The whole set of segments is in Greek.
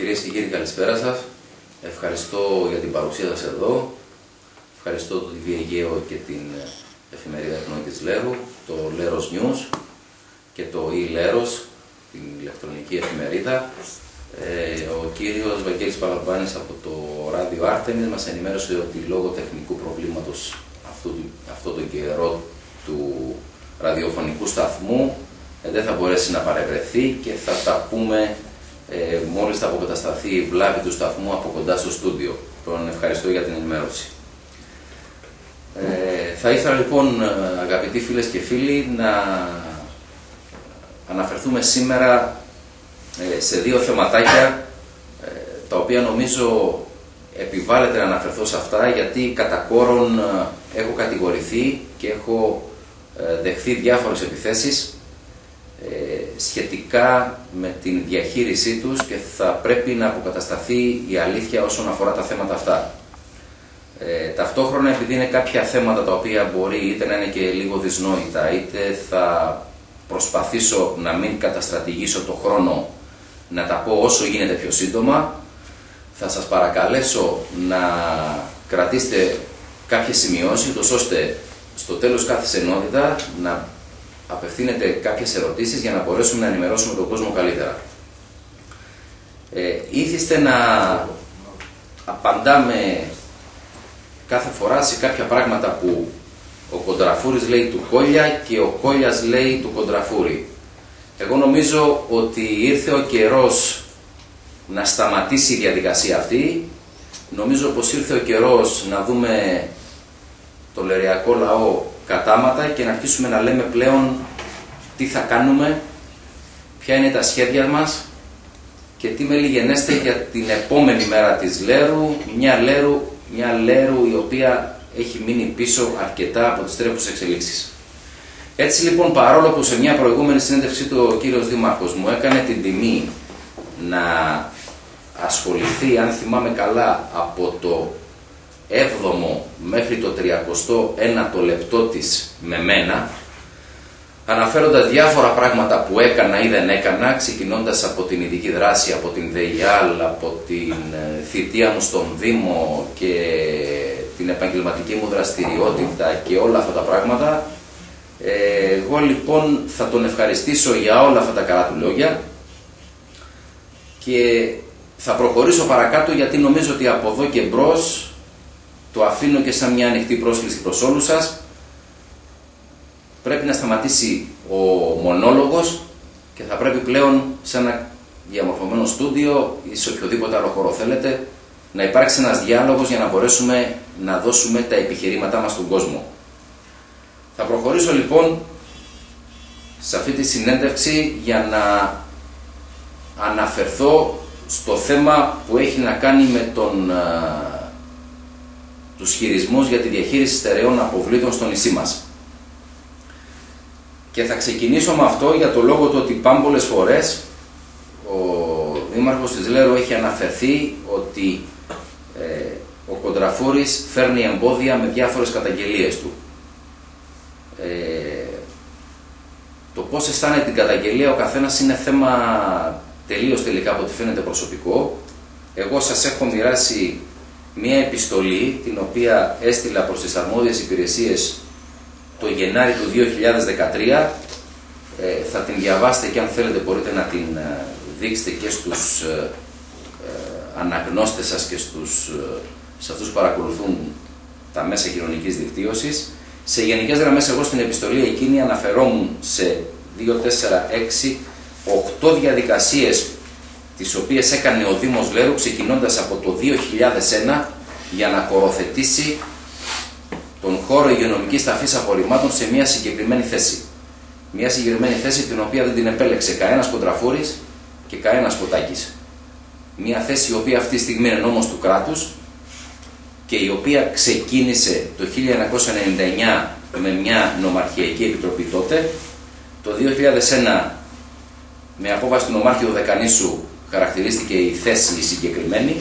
Κυρίες και κύριοι, καλησπέρα σας. Ευχαριστώ για την παρουσία σας εδώ. Ευχαριστώ το TV Αιγαίο και την εφημερίδα Εκνοή της Λέρου, το Λέρος News και το e-Λέros, την ηλεκτρονική εφημερίδα. Ε, ο κύριος Βαγγέλης Παλαμπάνης από το ράδιο Άρτεμις μας ενημέρωσε ότι λόγω τεχνικού προβλήματος αυτού, αυτό τον καιρό του ραδιοφωνικού σταθμού ε, δεν θα μπορέσει να παρευρεθεί και θα τα πούμε ε, μόλις θα αποκατασταθεί η βλάβη του σταθμού από κοντά στο στούντιο. Τον ευχαριστώ για την ενημέρωση. Ε, θα ήθελα λοιπόν αγαπητοί φίλες και φίλοι να αναφερθούμε σήμερα ε, σε δύο θεματάκια ε, τα οποία νομίζω επιβάλλεται να αναφερθώ σε αυτά γιατί κατά κόρον ε, έχω κατηγορηθεί και έχω δεχθεί διάφορες επιθέσεις σχετικά με την διαχείρισή τους και θα πρέπει να αποκατασταθεί η αλήθεια όσον αφορά τα θέματα αυτά. Ε, ταυτόχρονα επειδή είναι κάποια θέματα τα οποία μπορεί είτε να είναι και λίγο δυσνόητα είτε θα προσπαθήσω να μην καταστρατηγήσω το χρόνο να τα πω όσο γίνεται πιο σύντομα θα σας παρακαλέσω να κρατήσετε κάποιες σημειώσεις ώστε στο τέλος κάθε ενότητα να απευθύνετε κάποιες ερωτήσεις για να μπορέσουμε να ενημερώσουμε τον κόσμο καλύτερα. Ε, ήθιστε να απαντάμε κάθε φορά σε κάποια πράγματα που ο Κοντραφούρης λέει του Κόλια και ο Κόλιας λέει του Κοντραφούρη. Εγώ νομίζω ότι ήρθε ο καιρός να σταματήσει η διαδικασία αυτή. Νομίζω πως ήρθε ο καιρός να δούμε το λεριακό λαό κατάματα και να αρχίσουμε να λέμε πλέον τι θα κάνουμε, ποια είναι τα σχέδια μας και τι με λιγενέστε για την επόμενη μέρα της Λέρου, μια Λέρου, μια Λέρου η οποία έχει μείνει πίσω αρκετά από τις τρέχουσες εξελίξεις. Έτσι λοιπόν παρόλο που σε μια προηγούμενη συνέντευξή του ο κύριος Δήμαρχος μου έκανε την τιμή να ασχοληθεί, αν θυμάμαι καλά, από το 7ο μέχρι το 31ο λεπτό της με μένα, αναφέροντας διάφορα πράγματα που έκανα ή δεν έκανα, ξεκινώντας από την ειδική δράση, από την ΔΕΙΑΛ, από την ε, θητεία μου στον Δήμο και την επαγγελματική μου δραστηριότητα και όλα αυτά τα πράγματα, ε, εγώ λοιπόν θα τον ευχαριστήσω για όλα αυτά τα καλά του λόγια και θα προχωρήσω παρακάτω γιατί νομίζω ότι από εδώ και μπρος το αφήνω και σαν μια ανοιχτή πρόσκληση προς όλους σας πρέπει να σταματήσει ο μονόλογος και θα πρέπει πλέον σε ένα διαμορφωμένο στούντιο ή σε οποιοδήποτε άλλο χώρο θέλετε να υπάρξει ένας διάλογος για να μπορέσουμε να δώσουμε τα επιχειρήματά μας στον κόσμο. Θα προχωρήσω λοιπόν σε αυτή τη συνέντευξη για να αναφερθώ στο θέμα που έχει να κάνει με τον, α, τους χειρισμούς για τη διαχείριση στερεών αποβλήτων στο νησί μας. Και θα ξεκινήσω με αυτό για το λόγο του ότι πάμπολες φορές ο Δήμαρχος της Λέρου έχει αναφερθεί ότι ε, ο Κοντραφούρης φέρνει εμπόδια με διάφορες καταγγελίες του. Ε, το πώς αισθάνεται την καταγγελία ο καθένας είναι θέμα τελείως τελικά από ό,τι φαίνεται προσωπικό. Εγώ σας έχω μοιράσει μία επιστολή την οποία έστειλα προς τις αρμόδιες υπηρεσίες το Γενάρη του 2013. Ε, θα την διαβάσετε και αν θέλετε μπορείτε να την ε, δείξετε και στους ε, ε, αναγνώστες σας και στους, σε αυτούς που παρακολουθούν τα μέσα κοινωνικής δικτύωσης. Σε γενικές γραμμές εγώ στην επιστολή εκείνη αναφερόμουν σε 2, 4, 6, 8 διαδικασίες τις οποίες έκανε ο Δήμος Λέρου ξεκινώντας από το 2001 για να κοροθετήσει τον χώρο υγειονομικής ταφής απορριμμάτων σε μια συγκεκριμένη θέση. Μια συγκεκριμένη θέση την οποία δεν την επέλεξε κανένας κοντραφούρης και κανένας κοτάκης. Μια θέση η οποία αυτή τη στιγμή είναι νόμος του κράτους και η οποία ξεκίνησε το 1999 με μια νομαρχιακή επιτροπή τότε. Το 2001 με απόβαση του νομάρχη του Δεκανήσου χαρακτηρίστηκε η θέση η συγκεκριμένη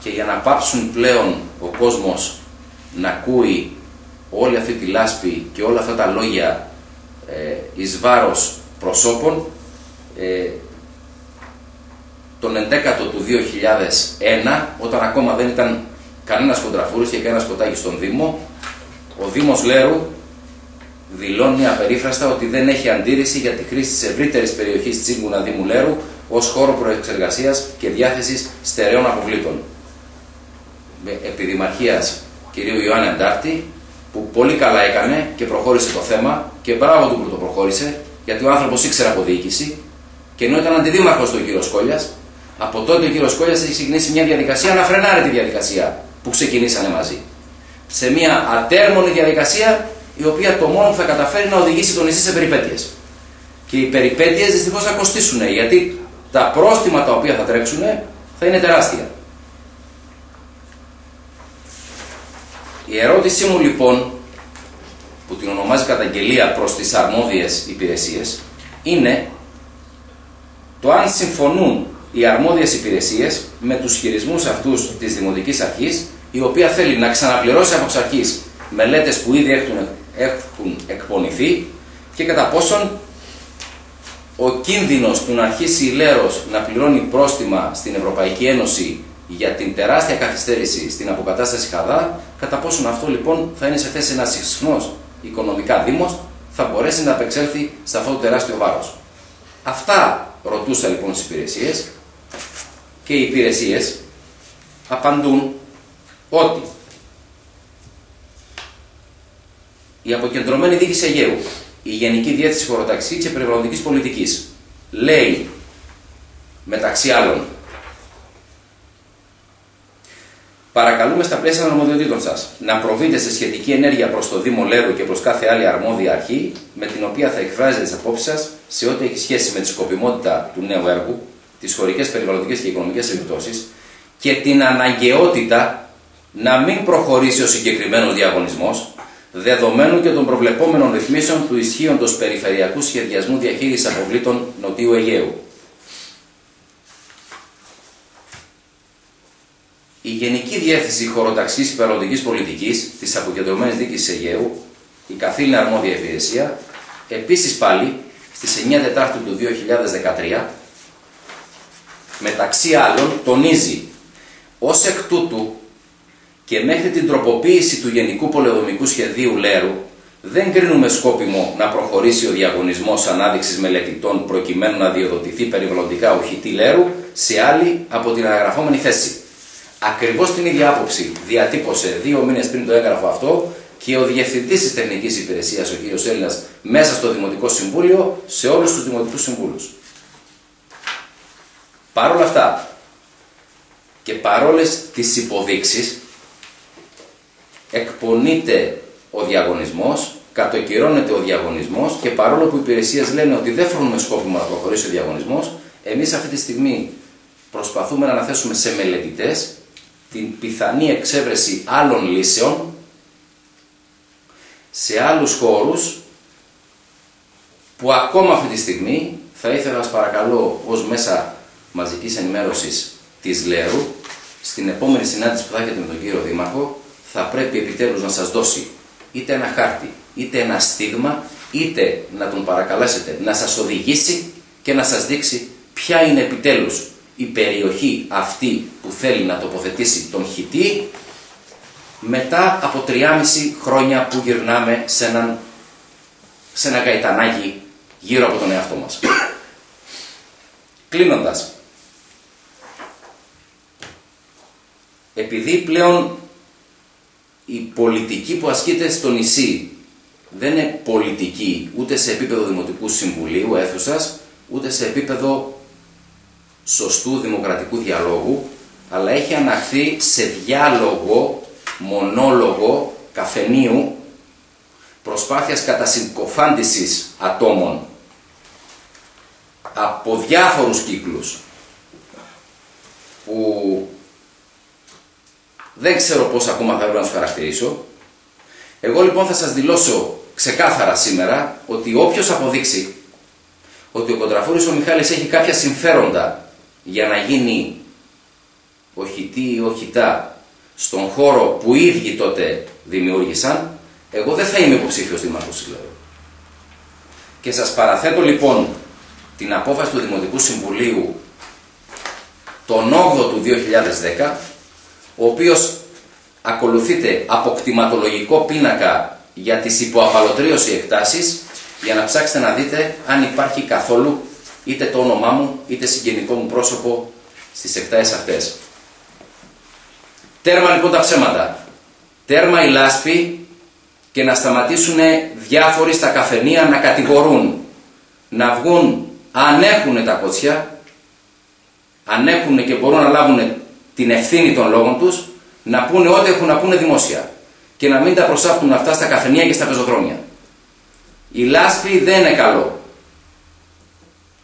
και για να πάψουν πλέον ο κόσμος να ακούει όλη αυτή τη λάσπη και όλα αυτά τα λόγια ε, εις βάρος προσώπων ε, τον 11ο του 2001, όταν ακόμα δεν ήταν κανένας κοντραφούρης και κανένας σκοτάκι στον Δήμο, ο Δήμος Λέρου δηλώνει απερίφραστα ότι δεν έχει αντίρρηση για τη χρήση της ευρύτερης περιοχής Τσίγκουνα Δήμου Λέρου ως χώρο προεξεργασίας και διάθεσης στερεών αποβλήτων. Με επιδημαρχίας κ. Ιωάννη Αντάρτη, που πολύ καλά έκανε και προχώρησε το θέμα και μπράβο του που το προχώρησε, γιατί ο άνθρωπος ήξερε από διοίκηση και ενώ ήταν αντιδήμαρχος του κ. Σκόλιας, από τότε ο κ. Σκόλιας έχει ξεκινήσει μια διαδικασία να φρενάρει τη διαδικασία που ξεκινήσανε μαζί. Σε μια ατέρμονη διαδικασία η οποία το μόνο που θα καταφέρει να οδηγήσει το νησί σε περιπέτειες. Και οι περιπέτειες δυστυχώς θα κοστίσουν, γιατί τα πρόστιμα τα οποία θα τρέξουν θα είναι τεράστια. Η ερώτησή μου λοιπόν, που την ονομάζει καταγγελία προς τις αρμόδιες υπηρεσίες, είναι το αν συμφωνούν οι αρμόδιες υπηρεσίες με τους χειρισμούς αυτούς της Δημοτικής Αρχής, η οποία θέλει να ξαναπληρώσει από εξ αρχής μελέτες που ήδη έχουν έχουν εκπονηθεί και κατά πόσον ο κίνδυνος του να αρχίσει η Λέρος να πληρώνει πρόστιμα στην Ευρωπαϊκή Ένωση για την τεράστια καθυστέρηση στην αποκατάσταση Χαδά, κατά πόσον αυτό λοιπόν θα είναι σε θέση ένας συχνός οικονομικά δήμος θα μπορέσει να απεξέλθει σε αυτό το τεράστιο βάρος. Αυτά ρωτούσα λοιπόν στις υπηρεσίες και οι υπηρεσίες απαντούν ότι η αποκεντρωμένη διοίκηση Αιγαίου, η Γενική Διεύθυνση Χωροταξή και Περιβαλλοντικής Πολιτικής, λέει μεταξύ άλλων Παρακαλούμε στα πλαίσια των αρμοδιοτήτων σας να προβείτε σε σχετική ενέργεια προς το Δήμο Λέρου και προς κάθε άλλη αρμόδια αρχή, με την οποία θα εκφράζετε τις απόψεις σας σε ό,τι έχει σχέση με τη σκοπιμότητα του νέου έργου, τις χωρικές περιβαλλοντικές και οικονομικές επιπτώσεις και την αναγκαιότητα να μην προχωρήσει ο συγκεκριμένος διαγωνισμός, δεδομένου και των προβλεπόμενων ρυθμίσεων του ισχύοντος περιφερειακού σχεδιασμού διαχείρισης αποβλήτων Νοτιού Αιγαίου. Η Γενική Διεύθυνση Χωροταξής Περιοδικής Πολιτικής της Αποκεντρωμένης Δίκης Αιγαίου, η καθήλυνα αρμόδια υπηρεσία, επίσης πάλι στις 9 Τετάρτου του 2013, μεταξύ άλλων τονίζει ως εκ τούτου και μέχρι την τροποποίηση του Γενικού Πολεοδομικού Σχεδίου Λέρου δεν κρίνουμε σκόπιμο να προχωρήσει ο διαγωνισμός ανάδειξης μελετητών προκειμένου να διοδοτηθεί περιβαλλοντικά οχητή Λέρου σε άλλη από την αναγραφόμενη θέση. Ακριβώς την ίδια άποψη διατύπωσε δύο μήνες πριν το έγγραφο αυτό και ο Διευθυντής της Τεχνικής Υπηρεσίας, ο κ. Έλληνας, μέσα στο Δημοτικό Συμβούλιο, σε όλους τους Δημοτικούς Συμβούλους. Παρ' όλα αυτά και παρόλες τις υποδείξεις, εκπονείται ο διαγωνισμός, κατοκυρώνεται ο διαγωνισμός και παρόλο που οι υπηρεσίες λένε ότι δεν φρονούμε σκόπιμο να προχωρήσει ο διαγωνισμός, εμείς αυτή τη στιγμή προσπαθούμε να αναθέσουμε σε μελετητές την πιθανή εξέβρεση άλλων λύσεων σε άλλους χώρους που ακόμα αυτή τη στιγμή θα ήθελα να σας παρακαλώ ως μέσα μαζικής ενημέρωσης της ΛΕΡΟΥ στην επόμενη συνάντηση που θα έχετε με τον κύριο Δήμαρχο θα πρέπει επιτέλους να σας δώσει είτε ένα χάρτη, είτε ένα στίγμα, είτε να τον παρακαλέσετε να σας οδηγήσει και να σας δείξει ποια είναι επιτέλους η περιοχή αυτή που θέλει να τοποθετήσει τον χιτή μετά από 3,5 χρόνια που γυρνάμε σε, έναν, σε ένα καιτανάκι γύρω από τον εαυτό μας. Κλείνοντας, επειδή πλέον η πολιτική που ασκείται στο νησί δεν είναι πολιτική ούτε σε επίπεδο Δημοτικού Συμβουλίου αίθουσας, ούτε σε επίπεδο σωστού δημοκρατικού διαλόγου, αλλά έχει αναχθεί σε διάλογο, μονόλογο, καφενείου, προσπάθειας κατασυγκοφάντησης ατόμων από διάφορους κύκλους που δεν ξέρω πώς ακόμα θα έπρεπε να τους χαρακτηρίσω. Εγώ λοιπόν θα σας δηλώσω ξεκάθαρα σήμερα ότι όποιος αποδείξει ότι ο Κοντραφούρης ο Μιχάλης έχει κάποια συμφέροντα για να γίνει οχητή ή οχητά στον χώρο που οι ίδιοι τότε δημιούργησαν, εγώ δεν θα είμαι υποψήφιος δήμαρχος της Και σας παραθέτω λοιπόν την απόφαση του Δημοτικού Συμβουλίου τον 8ο του 2010, ο οποίος ακολουθείται από κτηματολογικό πίνακα για τις υποαπαλωτρίωση εκτάσεις για να ψάξετε να δείτε αν υπάρχει καθόλου είτε το όνομά μου είτε συγγενικό μου πρόσωπο στις εκτάσεις αυτές. Τέρμα λοιπόν τα ψέματα. Τέρμα η λάσπη και να σταματήσουν διάφοροι στα καφενεία να κατηγορούν. Να βγουν αν έχουν τα κότσια, αν έχουν και μπορούν να λάβουν την ευθύνη των λόγων τους, να πούνε ό,τι έχουν να πούνε δημόσια. Και να μην τα προσάπτουν αυτά στα καφενεία και στα πεζοδρόμια. Η λάσπη δεν είναι καλό.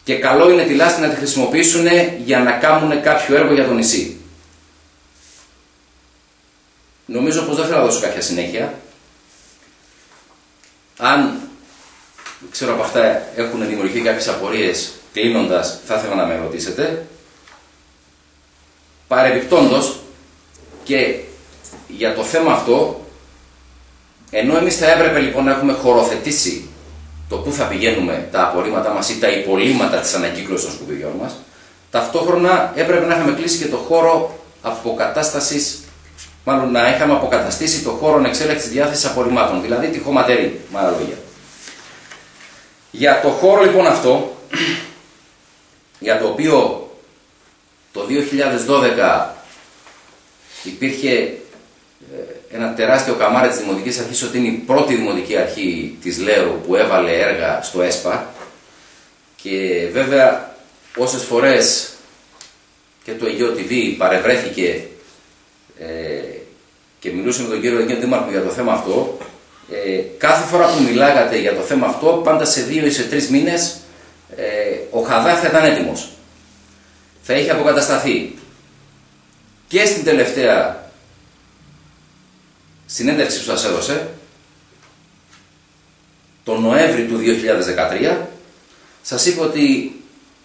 Και καλό είναι τη λάσπη να τη χρησιμοποιήσουν για να κάνουν κάποιο έργο για το νησί. Νομίζω πως δεν θέλω να δώσω κάποια συνέχεια. Αν ξέρω από αυτά έχουν δημιουργηθεί κάποιες απορίες κλείνοντας, θα ήθελα να με ρωτήσετε. Παρεμπιπτόντως και για το θέμα αυτό, ενώ εμείς θα έπρεπε λοιπόν να έχουμε χωροθετήσει το πού θα πηγαίνουμε τα απορρίμματά μας ή τα υπολείμματα της ανακύκλωσης των σκουπιδιών μας, ταυτόχρονα έπρεπε να είχαμε κλείσει και το χώρο αποκατάστασης μάλλον να είχαμε αποκαταστήσει το χώρο εξέλεξη διάθεσης απορριμμάτων, δηλαδή τη χωματερή, με άλλα λόγια. Για το χώρο λοιπόν αυτό, για το οποίο το 2012 υπήρχε ε, ένα τεράστιο καμάρι της Δημοτικής Αρχής ότι είναι η πρώτη Δημοτική Αρχή της Λέρου που έβαλε έργα στο ΕΣΠΑ και βέβαια όσες φορές και το Αιγαίο TV παρευρέθηκε ε, και μιλούσε με τον κύριο Αγγέλ Δήμαρχο για το θέμα αυτό, ε, κάθε φορά που μιλάγατε για το θέμα αυτό, πάντα σε δύο ή σε τρεις μήνες, ε, ο Χαδά θα ήταν έτοιμος. Θα είχε αποκατασταθεί. Και στην τελευταία συνέντευξη που σας έδωσε, τον Νοέμβρη του 2013, σας είπε ότι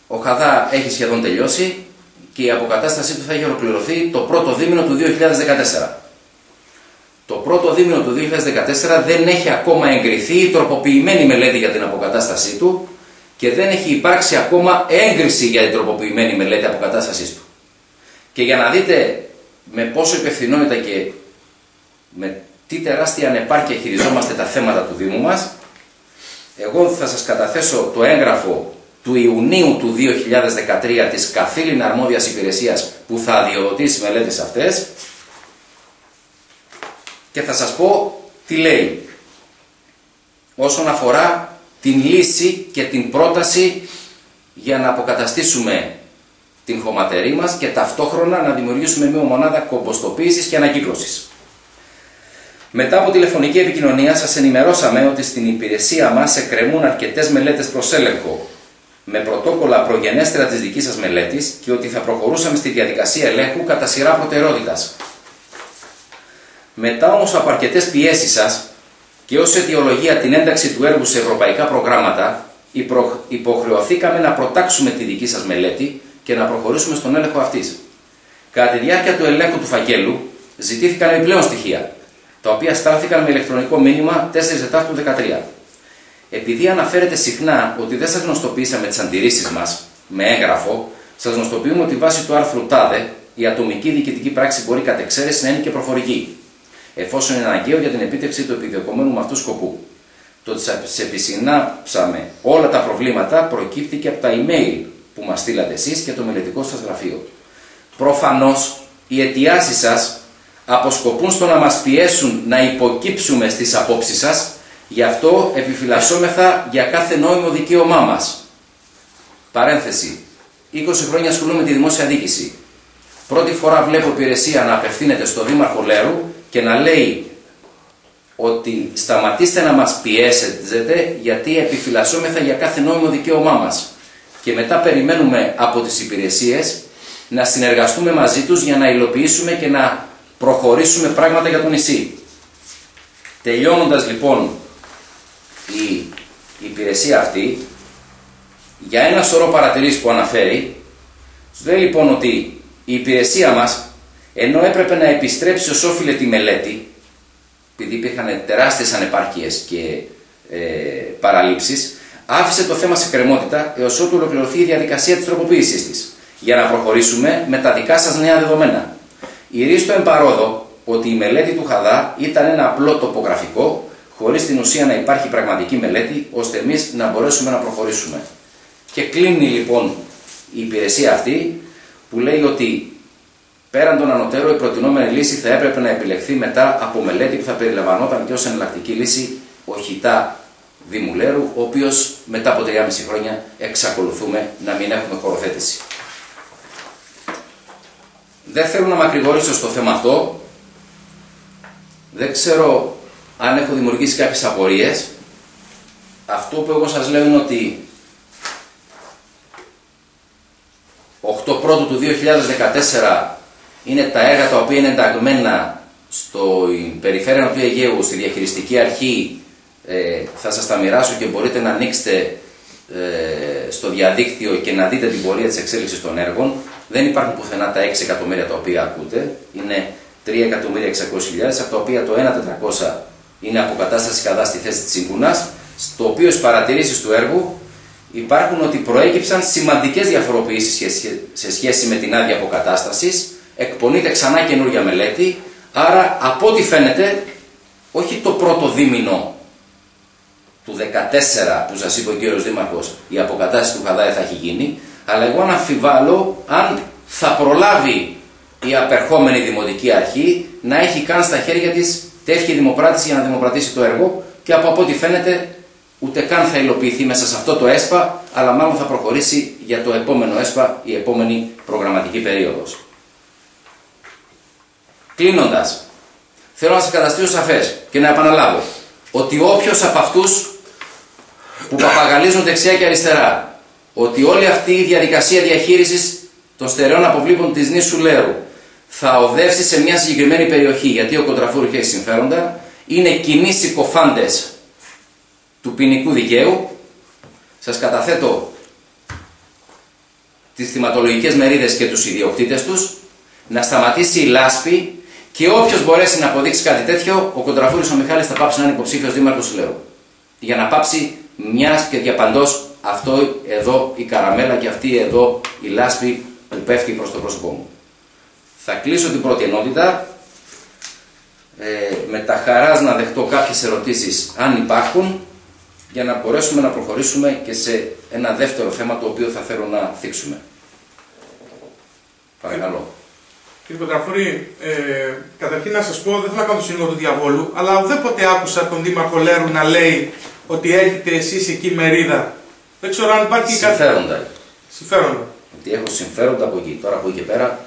ο Χαδά έχει σχεδόν τελειώσει και η αποκατάστασή του θα έχει ολοκληρωθεί το πρώτο δίμηνο του 2014. Το πρώτο δίμηνο του 2014 δεν έχει ακόμα εγκριθεί η τροποποιημένη μελέτη για την αποκατάστασή του και δεν έχει υπάρξει ακόμα έγκριση για την τροποποιημένη μελέτη αποκατάστασής του. Και για να δείτε με πόσο υπευθυνότητα και με τι τεράστια ανεπάρκεια χειριζόμαστε τα θέματα του Δήμου μας, εγώ θα σας καταθέσω το έγγραφο του Ιουνίου του 2013 της καθήλυνα αρμόδιας υπηρεσίας που θα αδειοδοτήσει μελέτες αυτές και θα σας πω τι λέει όσον αφορά την λύση και την πρόταση για να αποκαταστήσουμε την χωματερή μας και ταυτόχρονα να δημιουργήσουμε μια μονάδα κομποστοποίησης και ανακύκλωσης. Μετά από τηλεφωνική επικοινωνία σας ενημερώσαμε ότι στην υπηρεσία μας εκκρεμούν αρκετές μελέτες προς έλεγχο με πρωτόκολλα προγενέστερα της δικής σας μελέτης και ότι θα προχωρούσαμε στη διαδικασία ελέγχου κατά σειρά προτεραιότητας. Μετά όμως από αρκετές πιέσεις σας και ως αιτιολογία την ένταξη του έργου σε ευρωπαϊκά προγράμματα, υποχρεωθήκαμε να προτάξουμε τη δική σας μελέτη και να προχωρήσουμε στον έλεγχο αυτής. Κατά τη διάρκεια του ελέγχου του φακέλου ζητήθηκαν επιπλέον στοιχεία, τα οποία στάλθηκαν με ηλεκτρονικό μήνυμα 4 Δετάρτου 13. Επειδή αναφέρεται συχνά ότι δεν σας γνωστοποιήσαμε τις αντιρρήσεις μας με έγγραφο, σας γνωστοποιούμε ότι βάσει του άρθρου ΤΑΔΕ η ατομική διοικητική πράξη μπορεί κατ' εξαίρεση να είναι και προφορική, εφόσον είναι αναγκαίο για την επίτευξη του επιδιωκομένου με αυτού σκοπού. Το ότι σα επισυνάψαμε όλα τα προβλήματα προκύπτει και από τα email που μας στείλατε εσείς και το μελετικό σας γραφείο. Προφανώς οι αιτιάσεις σας αποσκοπούν στο να μας πιέσουν να υποκύψουμε στις απόψεις σας Γι' αυτό επιφυλασσόμεθα για κάθε νόημο δικαίωμά μας. Παρένθεση. 20 χρόνια ασχολούμαι με τη δημόσια δίκηση. Πρώτη φορά βλέπω υπηρεσία να απευθύνεται στο Δήμαρχο Λέρου και να λέει ότι σταματήστε να μας πιέσετε γιατί επιφυλασσόμεθα για κάθε νόημο δικαίωμά μας. Και μετά περιμένουμε από τις υπηρεσίες να συνεργαστούμε μαζί τους για να υλοποιήσουμε και να προχωρήσουμε πράγματα για το νησί. Τελειώνοντας λοιπόν η υπηρεσία αυτή για ένα σωρό παρατηρήσεις που αναφέρει λέει λοιπόν ότι η υπηρεσία μας ενώ έπρεπε να επιστρέψει ως όφιλε τη μελέτη επειδή υπήρχαν τεράστιες ανεπάρκειες και ε, παραλήψεις άφησε το θέμα σε κρεμότητα έως ότου ολοκληρωθεί η διαδικασία της τροποποίησης της για να προχωρήσουμε με τα δικά σας νέα δεδομένα. Ηρίστο εμπαρόδο ότι η μελέτη του Χαδά ήταν ένα απλό τοπογραφικό, χωρίς την ουσία να υπάρχει πραγματική μελέτη, ώστε εμείς να μπορέσουμε να προχωρήσουμε. Και κλείνει λοιπόν η υπηρεσία αυτή που λέει ότι πέραν των ανωτέρων η προτινόμενη λύση θα έπρεπε να επιλεχθεί μετά από μελέτη που θα περιλαμβανόταν και ως εναλλακτική λύση ο Χιτά Δημουλέρου, ο οποίος μετά από 3,5 χρόνια εξακολουθούμε να μην έχουμε χωροθέτηση. Δεν θέλω να μακρηγορήσω στο θέμα αυτό. Δεν ξέρω αν έχω δημιουργήσει κάποιες απορίες. Αυτό που εγώ σας λέω είναι ότι 8 πρώτου του 2014 είναι τα έργα τα οποία είναι ενταγμένα στο περιφέρεια του Αιγαίου, στη διαχειριστική αρχή. Ε, θα σας τα μοιράσω και μπορείτε να ανοίξετε ε, στο διαδίκτυο και να δείτε την πορεία της εξέλιξης των έργων. Δεν υπάρχουν πουθενά τα 6 εκατομμύρια τα οποία ακούτε. Είναι 3 εκατομμύρια 600.000, από τα οποία το 1.400 είναι αποκατάσταση κατά στη θέση της Σύγκουνας, στο οποίο στις παρατηρήσεις του έργου υπάρχουν ότι προέκυψαν σημαντικές διαφοροποιήσεις σε σχέση με την άδεια αποκατάστασης, εκπονείται ξανά καινούργια μελέτη, άρα από ό,τι φαίνεται, όχι το πρώτο δίμηνο του 14 που σας είπε ο κύριος Δήμαρχος, η αποκατάσταση του Χαδάη θα έχει γίνει, αλλά εγώ αναμφιβάλλω αν θα προλάβει η απερχόμενη Δημοτική Αρχή να έχει καν στα χέρια της τέτοια δημοπράτηση για να δημοπρατήσει το έργο και από ό,τι φαίνεται ούτε καν θα υλοποιηθεί μέσα σε αυτό το ΕΣΠΑ, αλλά μάλλον θα προχωρήσει για το επόμενο ΕΣΠΑ η επόμενη προγραμματική περίοδος. Κλείνοντας, θέλω να σα καταστήσω σαφές και να επαναλάβω ότι όποιος από αυτούς που παπαγαλίζουν δεξιά και αριστερά, ότι όλη αυτή η διαδικασία διαχείρισης των στερεών αποβλήπων της νήσου Λέρου θα οδεύσει σε μια συγκεκριμένη περιοχή, γιατί ο Κοντραφούρου έχει συμφέροντα, είναι κοινοί συκοφάντες του ποινικού δικαίου. Σας καταθέτω τις θυματολογικές μερίδες και τους ιδιοκτήτες τους, να σταματήσει η λάσπη και όποιος μπορέσει να αποδείξει κάτι τέτοιο, ο Κοντραφούρη ο Μιχάλης θα πάψει να είναι υποψήφιος δήμαρχος Λέω. Για να πάψει μιας και διαπαντό αυτό εδώ η καραμέλα και αυτή εδώ η λάσπη που πέφτει προς το πρόσωπό μου. Θα κλείσω την πρώτη ενότητα. Ε, με τα χαράς να δεχτώ κάποιες ερωτήσεις αν υπάρχουν για να μπορέσουμε να προχωρήσουμε και σε ένα δεύτερο θέμα το οποίο θα θέλω να θίξουμε. Παρακαλώ. Κύριε Πετραφούρη, ε, καταρχήν να σας πω, δεν θέλω να κάνω το σύνολο του διαβόλου, αλλά ουδέποτε άκουσα τον Δήμαρχο Λέρου να λέει ότι έχετε εσείς εκεί μερίδα. Δεν ξέρω αν υπάρχει συμφέροντα. κάτι. Συμφέροντα. Ότι έχω συμφέροντα από εκεί. Τώρα από εκεί πέρα.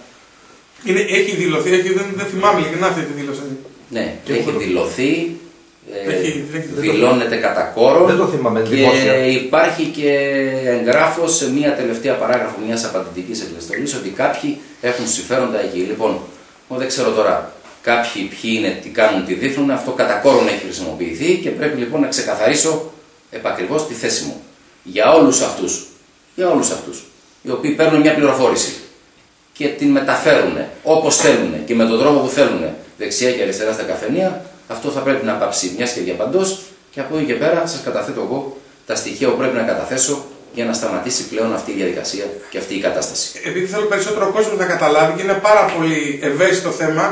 Είναι, έχει δηλωθεί, έχει, δεν, δεν θυμάμαι ειλικρινά αυτή τη δήλωση. Ναι, και έχει δηλωθεί δηλώνεται κατά κόρο δεν το θυμάμαι, και υπάρχει και εγγράφος σε μια τελευταία παράγραφο μιας απαντητικής επιστολής ότι κάποιοι έχουν συμφέροντα εκεί. Λοιπόν, εγώ δεν ξέρω τώρα κάποιοι ποιοι είναι, τι κάνουν, τι δείχνουν, αυτό κατά κόρον έχει χρησιμοποιηθεί και πρέπει λοιπόν να ξεκαθαρίσω επακριβώς τη θέση μου. Για όλους αυτούς, για όλους αυτούς, οι οποίοι παίρνουν μια πληροφόρηση και την μεταφέρουν όπως θέλουν και με τον τρόπο που θέλουν δεξιά και αριστερά στα καφενεία, αυτό θα πρέπει να πάψει μιας και διαπαντός και από εκεί και πέρα σας καταθέτω εγώ τα στοιχεία που πρέπει να καταθέσω για να σταματήσει πλέον αυτή η διαδικασία και αυτή η κατάσταση. Επειδή θέλω περισσότερο κόσμο να καταλάβει και είναι πάρα πολύ ευαίσθητο θέμα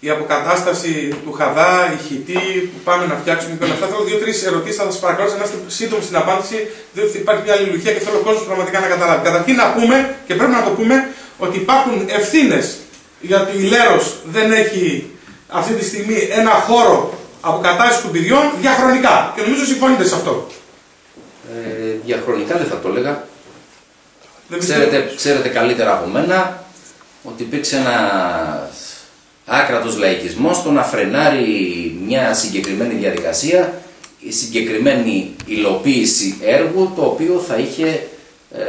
η αποκατάσταση του Χαδά, η Χιτή που πάμε να φτιάξουμε και όλα αυτά. Θέλω δύο-τρεις ερωτήσεις, θα σας παρακαλώ να είστε σύντομοι στην απάντηση, διότι υπάρχει μια αλληλουχία και θέλω ο κόσμος πραγματικά να καταλάβει. Καταρχήν να πούμε και πρέπει να το πούμε ότι υπάρχουν ευθύνες γιατί η Λέρος δεν έχει αυτή τη στιγμή ένα χώρο αποκατάσταση σκουπιδιών διαχρονικά. Και νομίζω συμφωνείτε σε αυτό. Ε, διαχρονικά δεν θα το έλεγα. ξέρετε, ξέρετε καλύτερα από μένα ότι υπήρξε ένα άκρατος λαϊκισμός στο να φρενάρει μια συγκεκριμένη διαδικασία, η συγκεκριμένη υλοποίηση έργου το οποίο θα είχε ε,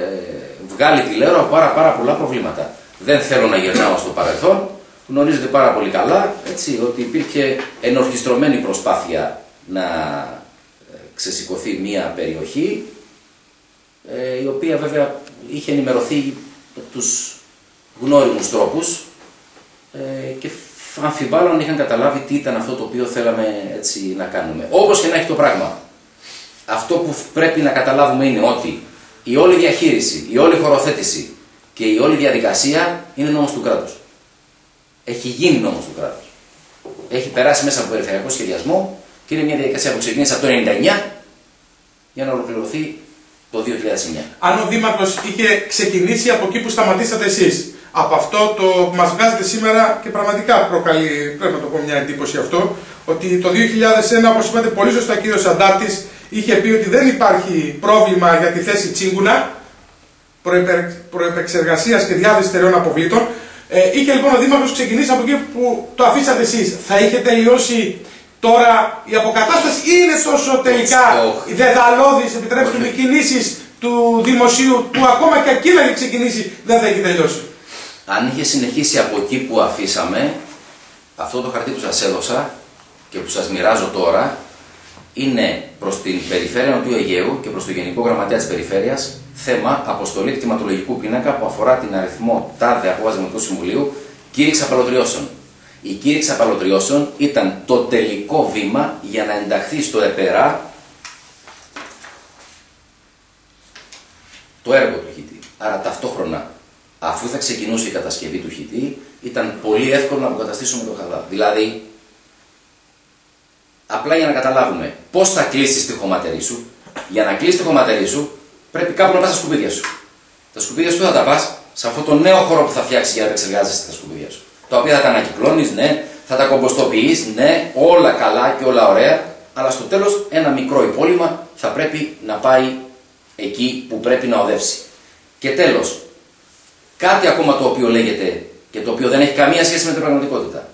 βγάλει τη Λέρο από πάρα, πάρα πολλά προβλήματα. Δεν θέλω να γυρνάω στο παρελθόν, γνωρίζετε πάρα πολύ καλά έτσι, ότι υπήρχε ενορχιστρωμένη προσπάθεια να ε, ξεσηκωθεί μία περιοχή ε, η οποία βέβαια είχε ενημερωθεί τους γνώριμους τρόπους ε, και αμφιβάλλω αν είχαν καταλάβει τι ήταν αυτό το οποίο θέλαμε έτσι να κάνουμε. Όπως και να έχει το πράγμα. Αυτό που πρέπει να καταλάβουμε είναι ότι η όλη διαχείριση, η όλη χωροθέτηση Και η όλη διαδικασία είναι νόμος του κράτους. Έχει γίνει νόμος του κράτους. Έχει περάσει μέσα από περιφερειακό σχεδιασμό και είναι μια διαδικασία που ξεκίνησε από το 1999 για να ολοκληρωθεί το 2009. Αν ο Δήμαρχος είχε ξεκινήσει από εκεί που σταματήσατε εσείς, από αυτό το που μας βγάζετε σήμερα και πραγματικά προκαλεί, πρέπει να το πω μια εντύπωση αυτό, ότι το 2001, όπως είπατε πολύ σωστά κύριος Σαντάρτη, είχε πει ότι δεν υπάρχει πρόβλημα για τη θέση τσίγκουνα, προεπεξεργασίας και διάθεση στερεών αποβλήτων. Ε, είχε λοιπόν ο Δήμαρχος ξεκινήσει από εκεί που το αφήσατε εσείς. Θα είχε τελειώσει τώρα η αποκατάσταση ή είναι τόσο τελικά δεδαλώδης, επιτρέψτε μου, κινήσεις του δημοσίου που ακόμα και εκείνα έχει ξεκινήσει δεν θα έχει τελειώσει. Αν είχε συνεχίσει από εκεί που αφήσαμε, αυτό το χαρτί που σας έδωσα και που σας μοιράζω τώρα, είναι προς την Περιφέρεια Νοτιού Αιγαίου και προς το Γενικό Γραμματέα της Περιφέρειας θέμα αποστολή κτηματολογικού πίνακα που αφορά την αριθμό τάδε απόβασης Δημοτικού Συμβουλίου κήρυξη απαλωτριώσεων. Η κήρυξη απαλωτριώσεων ήταν το τελικό βήμα για να ενταχθεί στο ΕΠΕΡΑ το έργο του χιτή. Άρα ταυτόχρονα αφού θα ξεκινούσε η κατασκευή του χιτή ήταν πολύ εύκολο να αποκαταστήσουμε το χαδά. Δηλαδή Απλά για να καταλάβουμε πώς θα κλείσεις τη χωματερή σου. Για να κλείσεις τη χωματερή σου, πρέπει κάπου να πας στα σκουπίδια σου. Τα σκουπίδια σου πού θα τα πας, σε αυτό το νέο χώρο που θα φτιάξεις για να εξεργάζεσαι τα σκουπίδια σου. Τα οποία θα τα ανακυκλώνεις, ναι, θα τα κομποστοποιείς, ναι, όλα καλά και όλα ωραία, αλλά στο τέλος ένα μικρό υπόλοιμα θα πρέπει να πάει εκεί που πρέπει να οδεύσει. Και τέλος, κάτι ακόμα το οποίο λέγεται και το οποίο δεν έχει καμία σχέση με την πραγματικότητα.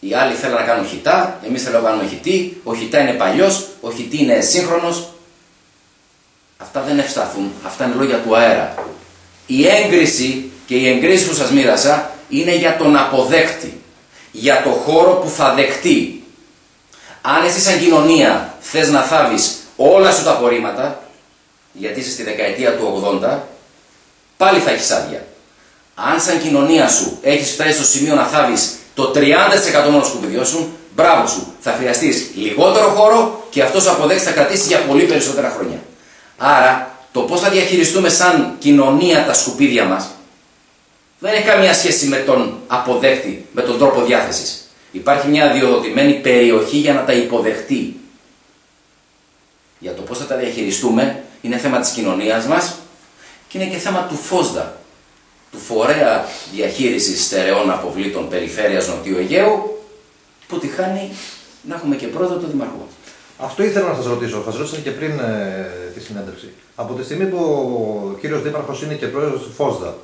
Οι άλλοι θέλουν να κάνουν χιτά, εμείς θέλουμε να κάνουμε χιτή. Ο χιτά είναι παλιός, ο χιτή είναι σύγχρονος. Αυτά δεν ευσταθούν. Αυτά είναι λόγια του αέρα. Η έγκριση και η εγκρίση που σας μοίρασα είναι για τον αποδέκτη. Για το χώρο που θα δεχτεί. Αν εσύ σαν κοινωνία θες να θάβεις όλα σου τα απορρίμματα, γιατί είσαι στη δεκαετία του 80, πάλι θα έχεις άδεια. Αν σαν κοινωνία σου έχεις φτάσει στο σημείο να θάβεις το 30% μόνο σκουπιδιών σου, μπράβο σου. Θα χρειαστείς λιγότερο χώρο και αυτό ο αποδέκτης θα κρατήσει για πολύ περισσότερα χρόνια. Άρα, το πώς θα διαχειριστούμε σαν κοινωνία τα σκουπίδια μας δεν έχει καμία σχέση με τον αποδέκτη, με τον τρόπο διάθεσης. Υπάρχει μια αδειοδοτημένη περιοχή για να τα υποδεχτεί. Για το πώς θα τα διαχειριστούμε είναι θέμα της κοινωνίας μας και είναι και θέμα του ΦΟΣΔΑ, του φορέα διαχείρισης στερεών αποβλήτων περιφέρειας Νοτιού Αιγαίου που τη χάνει να έχουμε και πρόεδρο το Δημαρχό. Αυτό ήθελα να σας ρωτήσω. Σας ρώτησα και πριν ε, τη συνέντευξη. Από τη στιγμή που ο κύριος Δήμαρχος είναι και πρόεδρος του ΦΟΣΔΑ,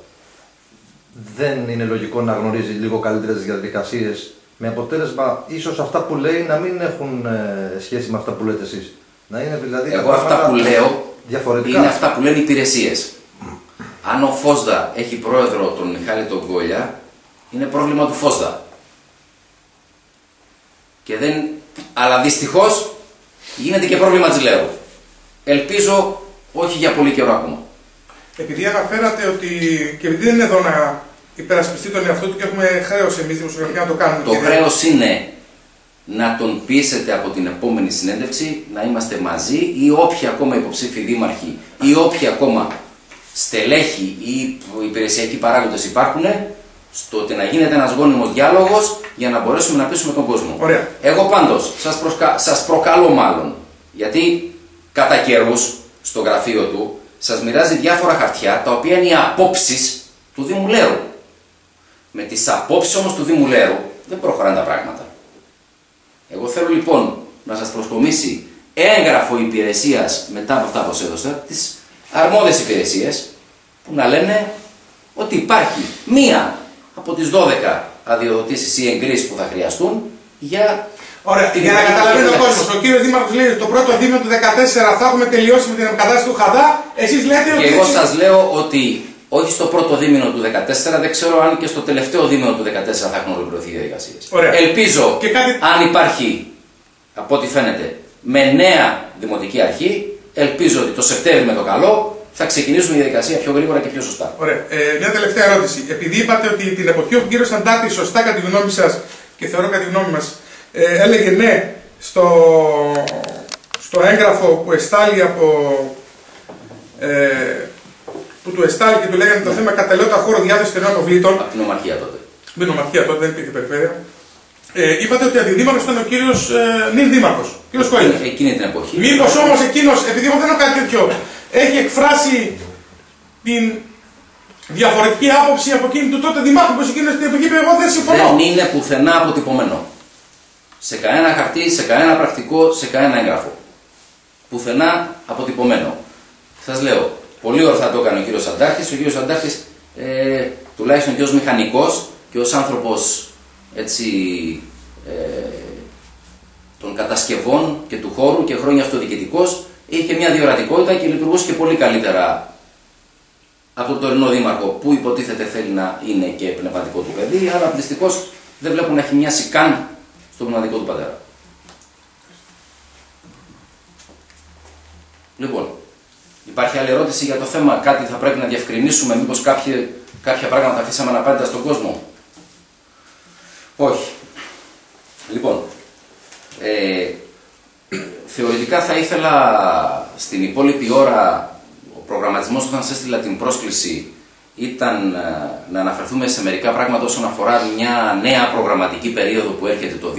δεν είναι λογικό να γνωρίζει λίγο καλύτερε τις διαδικασίες με αποτέλεσμα ίσως αυτά που λέει να μην έχουν ε, σχέση με αυτά που λέτε εσείς. Να είναι δηλαδή. Εγώ αυτά που λέω διαφορετικά. είναι αυτά που λένε οι υπηρεσίες. Αν ο Φόσδα έχει πρόεδρο τον Μιχάλη τον Κόλια, είναι πρόβλημα του Φόσδα. Και δεν... Αλλά δυστυχώς γίνεται και πρόβλημα της λέω. Ελπίζω όχι για πολύ καιρό ακόμα. Επειδή αναφέρατε ότι και επειδή δεν είναι εδώ να υπερασπιστεί τον εαυτό του και έχουμε χρέος εμείς δημοσιογραφικά να το κάνουμε. Το χρέος είναι να τον πείσετε από την επόμενη συνέντευξη να είμαστε μαζί ή όποιοι ακόμα υποψήφοι δήμαρχοι ή όποιοι ακόμα στελέχη ή υπηρεσιακοί παράγοντες υπάρχουν στο ότι να γίνεται ένας γόνιμος διάλογος για να μπορέσουμε να πείσουμε τον κόσμο. Ωραία. Εγώ πάντως σας σας προκαλώ μάλλον γιατί κατά καιρούς στο γραφείο του σας μοιράζει διάφορα χαρτιά τα οποία είναι οι απόψεις του Δήμου Λέρου. Με τις απόψεις όμως του Δήμου Λέρου δεν προχωράνε τα πράγματα. Εγώ θέλω λοιπόν να σας προσκομίσει έγγραφο υπηρεσίας μετά από αυτά που σας έδωσα, τη αρμόδιες υπηρεσίες που να λένε ότι υπάρχει μία από τις 12 αδειοδοτήσεις ή εγκρίσεις που θα χρειαστούν για Ωραία, για να καταλαβαίνει ο κόσμος. Ο κύριος Δήμαρχος λέει το πρώτο δίμηνο του 2014 θα έχουμε τελειώσει με την κατάσταση του Χαδά. Εσείς λέτε ότι. Και εγώ σας λέω ότι όχι στο πρώτο δίμηνο του 2014, δεν ξέρω αν και στο τελευταίο δίμηνο του 2014 θα έχουν ολοκληρωθεί οι διαδικασίες. Ελπίζω, και κάτι... αν υπάρχει, από ό,τι φαίνεται, με νέα δημοτική αρχή, ελπίζω ότι το Σεπτέμβριο με το καλό θα ξεκινήσουμε η διαδικασία πιο γρήγορα και πιο σωστά. Ωραία. Ε, μια τελευταία ερώτηση. Επειδή είπατε ότι την εποχή όπου ο κύριος Αντάτη, σωστά κατά τη γνώμη σας και θεωρώ κατά τη γνώμη μας, ε, έλεγε ναι στο, στο έγγραφο που εστάλει από. Ε, που του εστάλει και του λέγανε το θέμα καταλληλότητα χώρο διάθεσης των αποβλήτων. Από την ομαρχία τότε. Με νομαρχία τότε δεν υπήρχε περιφέρεια. Ε, είπατε ότι αντιδήμαρχο ήταν ο κύριος ε, νυν δήμαρχος, κύριος Κοέλια. Εκείνη την εποχή. Μήπως όμως εκείνος, επειδή εγώ δεν έχω κάτι τέτοιο, έχει εκφράσει την διαφορετική άποψη από εκείνη του τότε δημάρχου που εκείνο στην εποχή που εγώ δεν συμφωνώ. Δεν είναι πουθενά αποτυπωμένο. Σε κανένα χαρτί, σε κανένα πρακτικό, σε κανένα έγγραφο. Πουθενά αποτυπωμένο. Σας λέω, πολύ ορθά το έκανε ο κύριος Αντάρχης. Ο κύριος Αντάρχης, ε, τουλάχιστον και ως μηχανικός και ως άνθρωπος έτσι, ε, των κατασκευών και του χώρου και χρόνια αυτοδιοικητικός, είχε μια διορατικότητα και λειτουργούσε και πολύ καλύτερα από τον τωρινό δήμαρχο που υποτίθεται θέλει να είναι και πνευματικό του παιδί, αλλά δυστυχώ δεν βλέπω να έχει μοιάσει καν στο πνευματικό του πατέρα. Λοιπόν, υπάρχει άλλη ερώτηση για το θέμα, κάτι θα πρέπει να διευκρινίσουμε, μήπως κάποια, κάποια πράγματα αφήσαμε απάντητα στον κόσμο; Όχι. Λοιπόν, ε, θεωρητικά θα ήθελα στην υπόλοιπη ώρα, ο προγραμματισμός όταν σας έστειλα την πρόσκληση ήταν ε, να αναφερθούμε σε μερικά πράγματα όσον αφορά μια νέα προγραμματική περίοδο που έρχεται το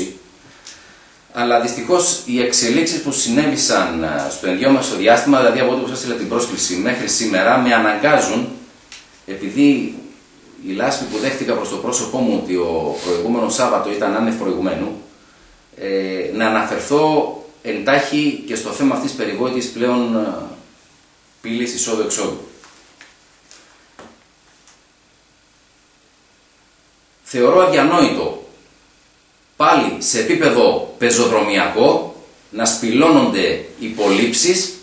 2014-2020 αλλά δυστυχώς οι εξελίξεις που συνέβησαν ε, στο ενδιάμεσο διάστημα, δηλαδή από ό,τι σας έστειλα την πρόσκληση μέχρι σήμερα, με αναγκάζουν, επειδή η λάσπη που δέχτηκα προς το πρόσωπό μου ότι ο προηγούμενος Σάββατο ήταν άνευ προηγουμένου, ε, να αναφερθώ εντάχει και στο θέμα αυτής της περιβόητης πλέον ε, πύλης εισόδου-εξόδου. Θεωρώ αδιανόητο πάλι σε επίπεδο πεζοδρομιακό να σπηλώνονται υπολείψεις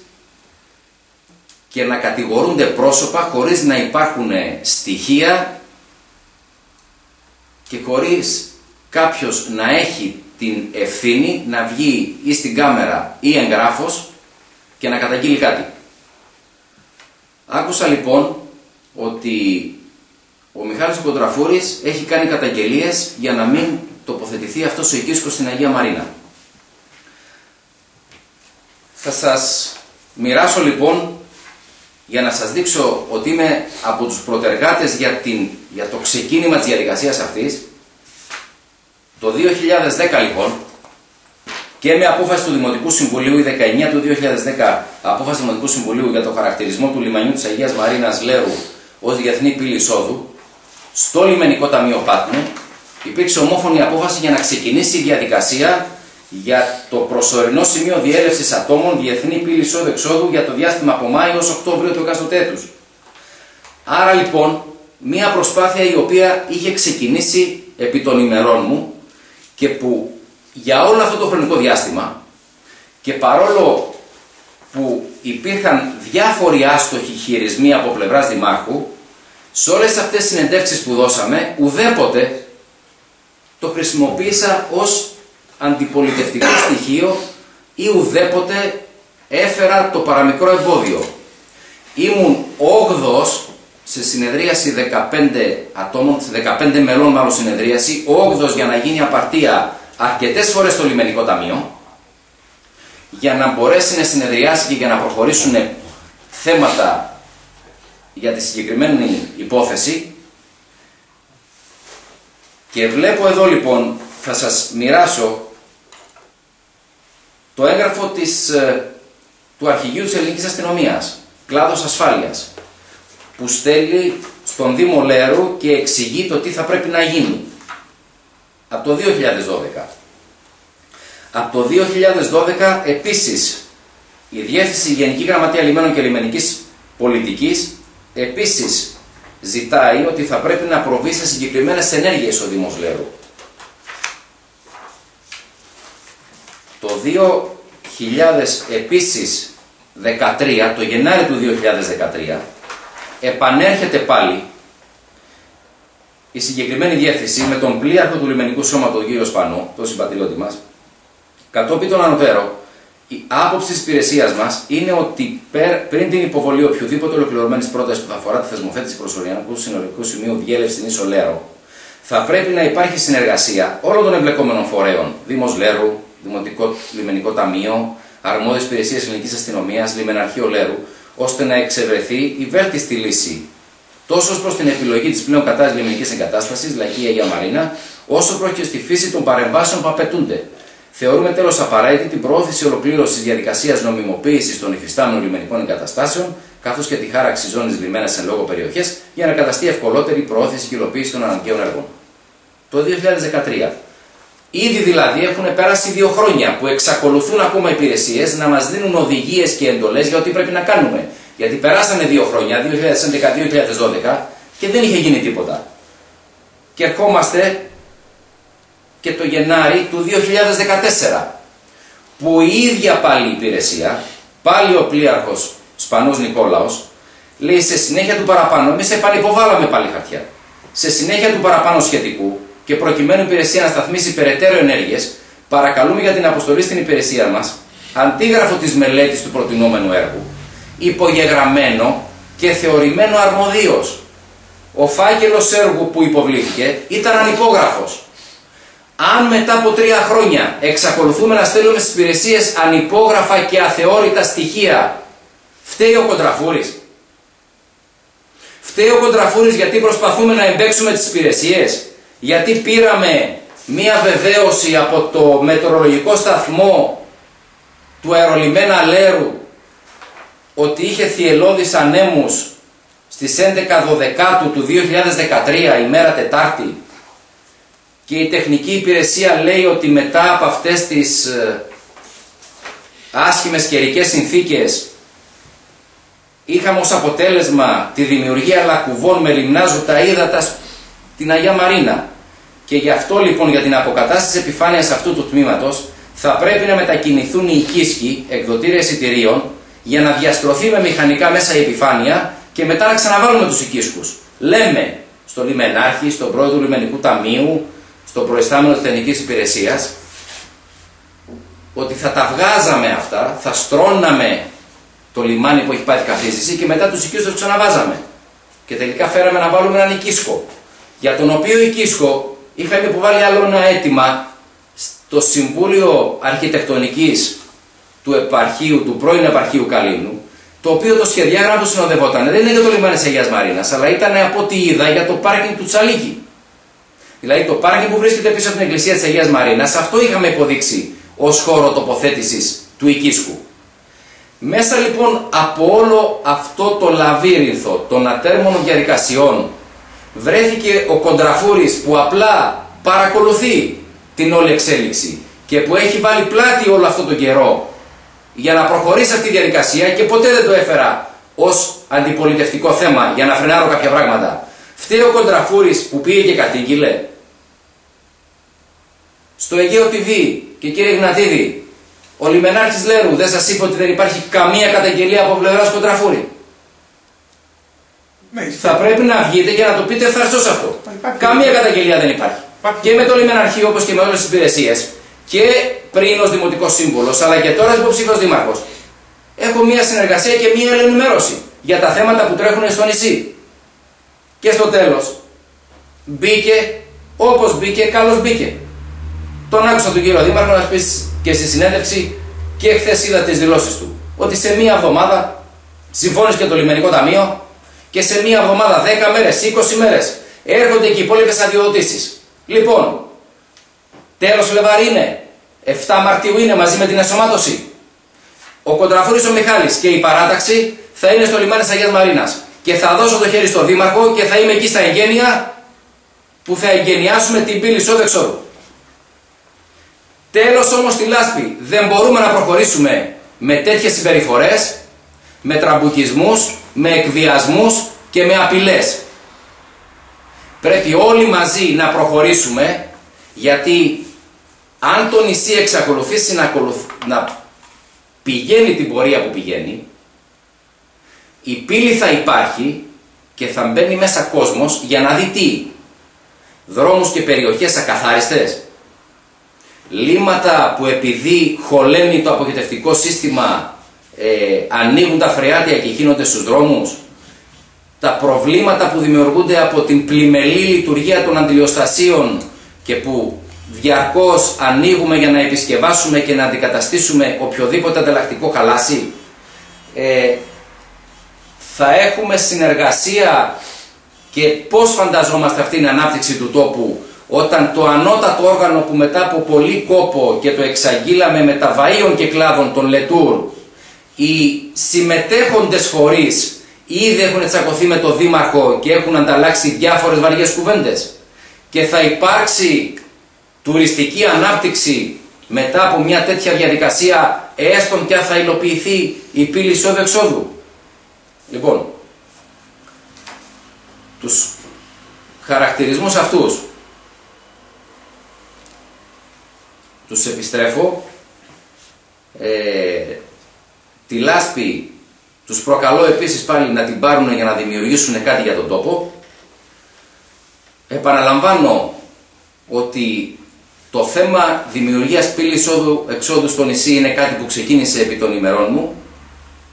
και να κατηγορούνται πρόσωπα χωρίς να υπάρχουν στοιχεία και χωρίς κάποιος να έχει την ευθύνη να βγει ή στην κάμερα ή εγγράφος και να καταγγείλει κάτι. Άκουσα λοιπόν ότι ο Μιχάλης Κοντραφούρης έχει κάνει καταγγελίες για να μην τοποθετηθεί αυτός ο οικίσκος στην Αγία Μαρίνα. Θα σας μοιράσω λοιπόν για να σας δείξω ότι είμαι από τους προτεργάτες για, την, για το ξεκίνημα της διαδικασίας αυτής. Το 2010 λοιπόν και με απόφαση του Δημοτικού Συμβουλίου, η 19 του 2010, απόφαση του Δημοτικού Συμβουλίου για το χαρακτηρισμό του λιμανιού της Αγίας Μαρίνας Λέρου ως διεθνή πύλη εισόδου, στο Λιμενικό Ταμείο Πάτμου υπήρξε ομόφωνη απόφαση για να ξεκινήσει η διαδικασία για το προσωρινό σημείο διέλευσης ατόμων διεθνή πύλη εισόδου-εξόδου για το διάστημα από Μάιο έω Οκτώβριο του εκάστοτε έτου. Άρα λοιπόν, μία προσπάθεια η οποία είχε ξεκινήσει επί των ημερών μου και που για όλο αυτό το χρονικό διάστημα και παρόλο που υπήρχαν διάφοροι άστοχοι χειρισμοί από πλευράς Δημάρχου, σε όλες αυτές τις συνεντεύξεις που δώσαμε, ουδέποτε το χρησιμοποίησα ως αντιπολιτευτικό στοιχείο ή ουδέποτε έφερα το παραμικρό εμπόδιο. Ήμουν 8 σε συνεδρίαση 15 ατόμων, σε 15 μελών μάλλον συνεδρίαση, ο 8 για να γίνει απαρτία αρκετές φορές στο λιμενικό ταμείο, για να μπορέσει να συνεδριάσει και για να προχωρήσουν θέματα για τη συγκεκριμένη υπόθεση. Και βλέπω εδώ λοιπόν, θα σας μοιράσω το έγγραφο της, ε, του Αρχηγείου της Ελληνικής Αστυνομίας, κλάδος ασφάλειας, που στέλνει στον Δήμο Λέρου και εξηγεί το τι θα πρέπει να γίνει. Από το 2012. Από το 2012 επίσης η Διεύθυνση Γενική Γραμματεία Λιμένων και Λιμενικής Πολιτικής επίσης ζητάει ότι θα πρέπει να προβεί σε συγκεκριμένες ενέργειες ο Δήμος Λέρου. Το 2000 επίσης 13, το Γενάρη του 2013, επανέρχεται πάλι η συγκεκριμένη διεύθυνση με τον πλοίαρχο του λιμενικού σώματος, τον κύριο Σπανό, τον συμπατριώτη μας, κατόπιν τον ανωτέρω, η άποψη της υπηρεσίας μας είναι ότι πριν την υποβολή οποιοδήποτε ολοκληρωμένης πρότασης που θα αφορά τη θεσμοθέτηση προσωρινικού συνολικού σημείου διέλευσης στην Ίσο Λέρο, θα πρέπει να υπάρχει συνεργασία όλων των εμπλεκόμενων φορέων, Δήμος Λέρου, Δημοτικό Λιμενικό Ταμείο, Αρμόδιες Υπηρεσίες Ελληνικής Αστυνομίας, Λιμεναρχείο Λέρου, ώστε να εξευρεθεί η βέλτιστη λύση τόσο προς την επιλογή της πλέον κατάλληλης λιμενικής εγκατάστασης, λαϊκή Αγία Μαρίνα, όσο προς και στη φύση των παρεμβάσεων που απαιτούνται. Θεωρούμε τέλος απαραίτητη την προώθηση ολοκλήρωσης τη διαδικασίας νομιμοποίησης των υφιστάμενων λιμενικών εγκαταστάσεων, καθώς και τη χάραξη ζώνης λιμένας σε λόγω περιοχές, για να καταστεί ευκολότερη η προώθηση και υλοποίηση των αναγκαίων έργων. Το 2013. Ήδη δηλαδή έχουν πέρασει δύο χρόνια που εξακολουθούν ακόμα υπηρεσίες να μας δίνουν οδηγίες και εντολές για ό,τι πρέπει να κάνουμε. Γιατί περάσανε δύο χρόνια, 2011-2012, και δεν είχε γίνει τίποτα. Και ερχόμαστε και το Γενάρη του 2014, που η ίδια πάλι η υπηρεσία, πάλι ο πλοίαρχος Σπανός Νικόλαος, λέει σε συνέχεια του παραπάνω, εμείς επανυποβάλαμε πάλι χαρτιά, σε συνέχεια του παραπάνω σχετικού και προκειμένου η υπηρεσία να σταθμίσει περαιτέρω ενέργειες, παρακαλούμε για την αποστολή στην υπηρεσία μας αντίγραφο της μελέτης του προτινόμενου έργου, υπογεγραμμένο και θεωρημένο αρμοδίος. Ο φάκελος έργου που υποβλήθηκε ήταν ανυπόγραφος. Αν μετά από τρία χρόνια εξακολουθούμε να στέλνουμε στις υπηρεσίες ανυπόγραφα και αθεώρητα στοιχεία, φταίει ο Κοντραφούρης. Φταίει ο Κοντραφούρης γιατί προσπαθούμε να εμπέξουμε τις υπηρεσίες. Γιατί πήραμε μία βεβαίωση από το μετεωρολογικό σταθμό του αερολιμένα Λέρου ότι είχε θυελώδεις ανέμους στις 11 Δεκάτου του 2013 ημέρα Τετάρτη. Και η τεχνική υπηρεσία λέει ότι μετά από αυτές τις ε, άσχημες καιρικές συνθήκες είχαμε ως αποτέλεσμα τη δημιουργία λακκουβών με λιμνάζω τα ύδατας στην Αγία Μαρίνα. Και γι' αυτό λοιπόν για την αποκατάσταση επιφάνειας αυτού του τμήματος θα πρέπει να μετακινηθούν οι οικίσκοι, εκδοτήρια εισιτηρίων, για να διαστρωθεί με μηχανικά μέσα η επιφάνεια και μετά να ξαναβάλουμε τους οικίσκους. Λέμε στο λιμενάρχη, στον πρόεδρο του λιμενικού ταμείου, στον προϊστάμενο της τεχνικής υπηρεσίας, ότι θα τα βγάζαμε αυτά, θα στρώναμε το λιμάνι που έχει πάει καθίστηση και μετά τους οικίσκους τους ξαναβάζαμε. Και τελικά φέραμε να βάλουμε έναν οικίσκο, για τον οποίο οικίσκο είχαμε υποβάλει άλλο ένα αίτημα στο Συμβούλιο Αρχιτεκτονικής του επαρχείου, του πρώην επαρχείου Καλίνου, το οποίο το σχεδιάγραμμα του συνοδευόταν. Δεν είναι για το λιμάνι της Αγίας Μαρίνας, αλλά ήταν από ό,τι είδα για το πάρκινγκ του Τσαλίκη. Δηλαδή το πάρκινγκ που βρίσκεται πίσω από την εκκλησία της Αγίας Μαρίνας, αυτό είχαμε υποδείξει ως χώρο τοποθέτησης του οικίσκου. Μέσα λοιπόν από όλο αυτό το λαβύρινθο των ατέρμονων διαδικασιών βρέθηκε ο Κοντραφούρης που απλά παρακολουθεί την όλη εξέλιξη και που έχει βάλει πλάτη όλο αυτό τον καιρό για να προχωρήσει αυτή η διαδικασία και ποτέ δεν το έφερα ως αντιπολιτευτικό θέμα για να φρενάρω κάποια πράγματα. Φταίει ο Κοντραφούρης που πήγε και κατήγγειλε. Στο Αιγαίο TV και κύριε Γνατίδη, ο λιμενάρχης Λέρου δεν σας είπε ότι δεν υπάρχει καμία καταγγελία από πλευράς Κοντραφούρη. Ναι, θα πρέπει να βγείτε και να το πείτε ευθαρστώ αυτό. Καμία καταγγελία δεν υπάρχει. Και με το λιμεναρχείο όπως και με όλες τις υπηρεσίες και πριν ως δημοτικός σύμβολος, αλλά και τώρα ως υποψήφιος δήμαρχος, έχω μία συνεργασία και μία ενημέρωση για τα θέματα που τρέχουν στο νησί. Και στο τέλος, μπήκε όπως μπήκε, καλώς μπήκε. Τον άκουσα τον κύριο Δήμαρχο να πει και στη συνέντευξη και χθες είδα τις δηλώσεις του. Ότι σε μία εβδομάδα συμφώνησε και το λιμενικό ταμείο και σε μία εβδομάδα 10 μέρες, 20 μέρες έρχονται και οι υπόλοιπες αδειοδοτήσεις. Λοιπόν, τέλος Φλεβάρι είναι, 7 Μαρτίου είναι μαζί με την εσωμάτωση. Ο Κοντραφούρης ο Μιχάλης και η παράταξη θα είναι στο λιμάνι της Αγίας Μαρίνας. Και θα δώσω το χέρι στο Δήμαρχο και θα είμαι εκεί στα εγγένεια που θα εγγενιάσουμε την πύλη Σόδεξορου. Τέλος όμως στη λάσπη δεν μπορούμε να προχωρήσουμε με τέτοιες συμπεριφορές, με τραμπουκισμούς, με εκβιασμούς και με απειλές. Πρέπει όλοι μαζί να προχωρήσουμε γιατί αν το νησί εξακολουθήσει να, να πηγαίνει την πορεία που πηγαίνει, η πύλη θα υπάρχει και θα μπαίνει μέσα κόσμος για να δει τι. Δρόμους και περιοχές ακαθάριστες. Λίματα που επειδή χωλαίνει το αποχετευτικό σύστημα ε, ανοίγουν τα φρεάτια και γίνονται στους δρόμους. Τα προβλήματα που δημιουργούνται από την πλημελή λειτουργία των αντιλιοστασίων και που διαρκώς ανοίγουμε για να επισκευάσουμε και να αντικαταστήσουμε οποιοδήποτε ανταλλακτικό χαλάσι. Ε, θα έχουμε συνεργασία και πώς φανταζόμαστε αυτή την ανάπτυξη του τόπου όταν το ανώτατο όργανο που μετά από πολύ κόπο και το εξαγγείλαμε με τα βαΐων και κλάδων των Λετούρ οι συμμετέχοντες φορείς ήδη έχουν τσακωθεί με το Δήμαρχο και έχουν ανταλλάξει διάφορες βαριές κουβέντες. Και θα υπάρξει τουριστική ανάπτυξη μετά από μια τέτοια διαδικασία έστω και θα υλοποιηθεί η πύλη εισόδου-εξόδου. Λοιπόν, τους χαρακτηρισμούς αυτούς. Τους επιστρέφω. Ε, τη λάσπη τους προκαλώ επίσης πάλι να την πάρουν για να δημιουργήσουν κάτι για τον τόπο. Επαναλαμβάνω ότι το θέμα δημιουργίας πύλης εξόδου στο νησί είναι κάτι που ξεκίνησε επί των ημερών μου.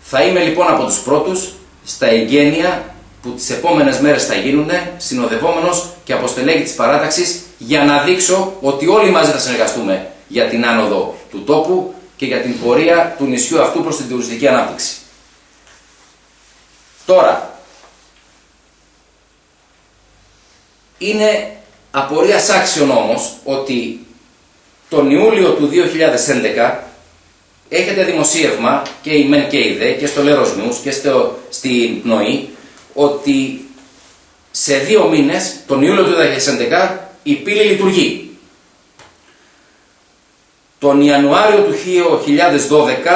Θα είμαι λοιπόν από τους πρώτους στα εγγένεια που τις επόμενες μέρες θα γίνουν συνοδευόμενος και αποστελέγη της παράταξης για να δείξω ότι όλοι μαζί θα συνεργαστούμε για την άνοδο του τόπου και για την πορεία του νησιού αυτού προς την τουριστική ανάπτυξη. Τώρα, είναι απορία άξιον όμως ότι τον Ιούλιο του 2011 έχετε δημοσίευμα και η ΜΕΝ και η ΔΕ και στο Λέρος News και στο, στην Πνοή ότι σε δύο μήνες, τον Ιούλιο του 2011, η πύλη λειτουργεί. Τον Ιανουάριο του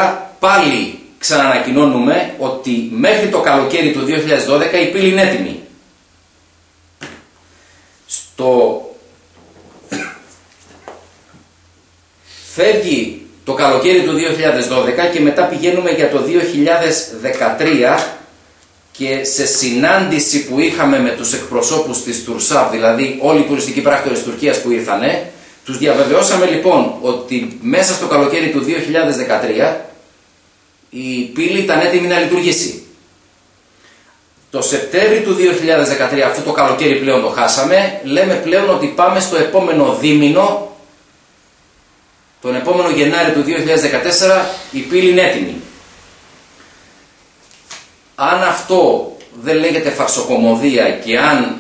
2012 πάλι ξανανακοινώνουμε ότι μέχρι το καλοκαίρι του 2012 η πύλη είναι έτοιμη. Στο... Φεύγει το καλοκαίρι του 2012 και μετά πηγαίνουμε για το 2013 και σε συνάντηση που είχαμε με τους εκπροσώπους της Τουρσάβ, δηλαδή όλοι οι τουριστικοί πράκτορες της Τουρκίας που ήρθανε, τους διαβεβαιώσαμε λοιπόν ότι μέσα στο καλοκαίρι του 2013 η πύλη ήταν έτοιμη να λειτουργήσει. Το Σεπτέμβριο του 2013, αυτό το καλοκαίρι πλέον το χάσαμε, λέμε πλέον ότι πάμε στο επόμενο δίμηνο, τον επόμενο Γενάρη του 2014, η πύλη είναι έτοιμη. Αν αυτό δεν λέγεται φαρσοκομωδία και αν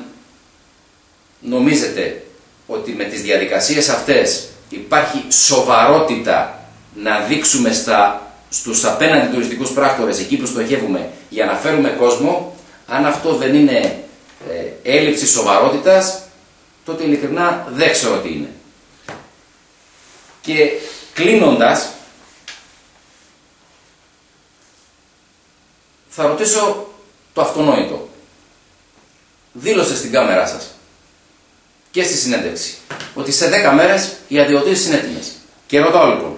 νομίζετε ότι με τις διαδικασίες αυτές υπάρχει σοβαρότητα να δείξουμε στα, στους απέναντι τουριστικούς πράκτορες εκεί που στοχεύουμε για να φέρουμε κόσμο, αν αυτό δεν είναι ε, έλλειψη σοβαρότητας, τότε ειλικρινά δεν ξέρω τι είναι. Και κλείνοντας, θα ρωτήσω το αυτονόητο. Δήλωσε στην κάμερά σας και στη συνέντευξη ότι σε 10 μέρες οι αδειοτήσεις είναι έτοιμες. Και ρωτάω λοιπόν,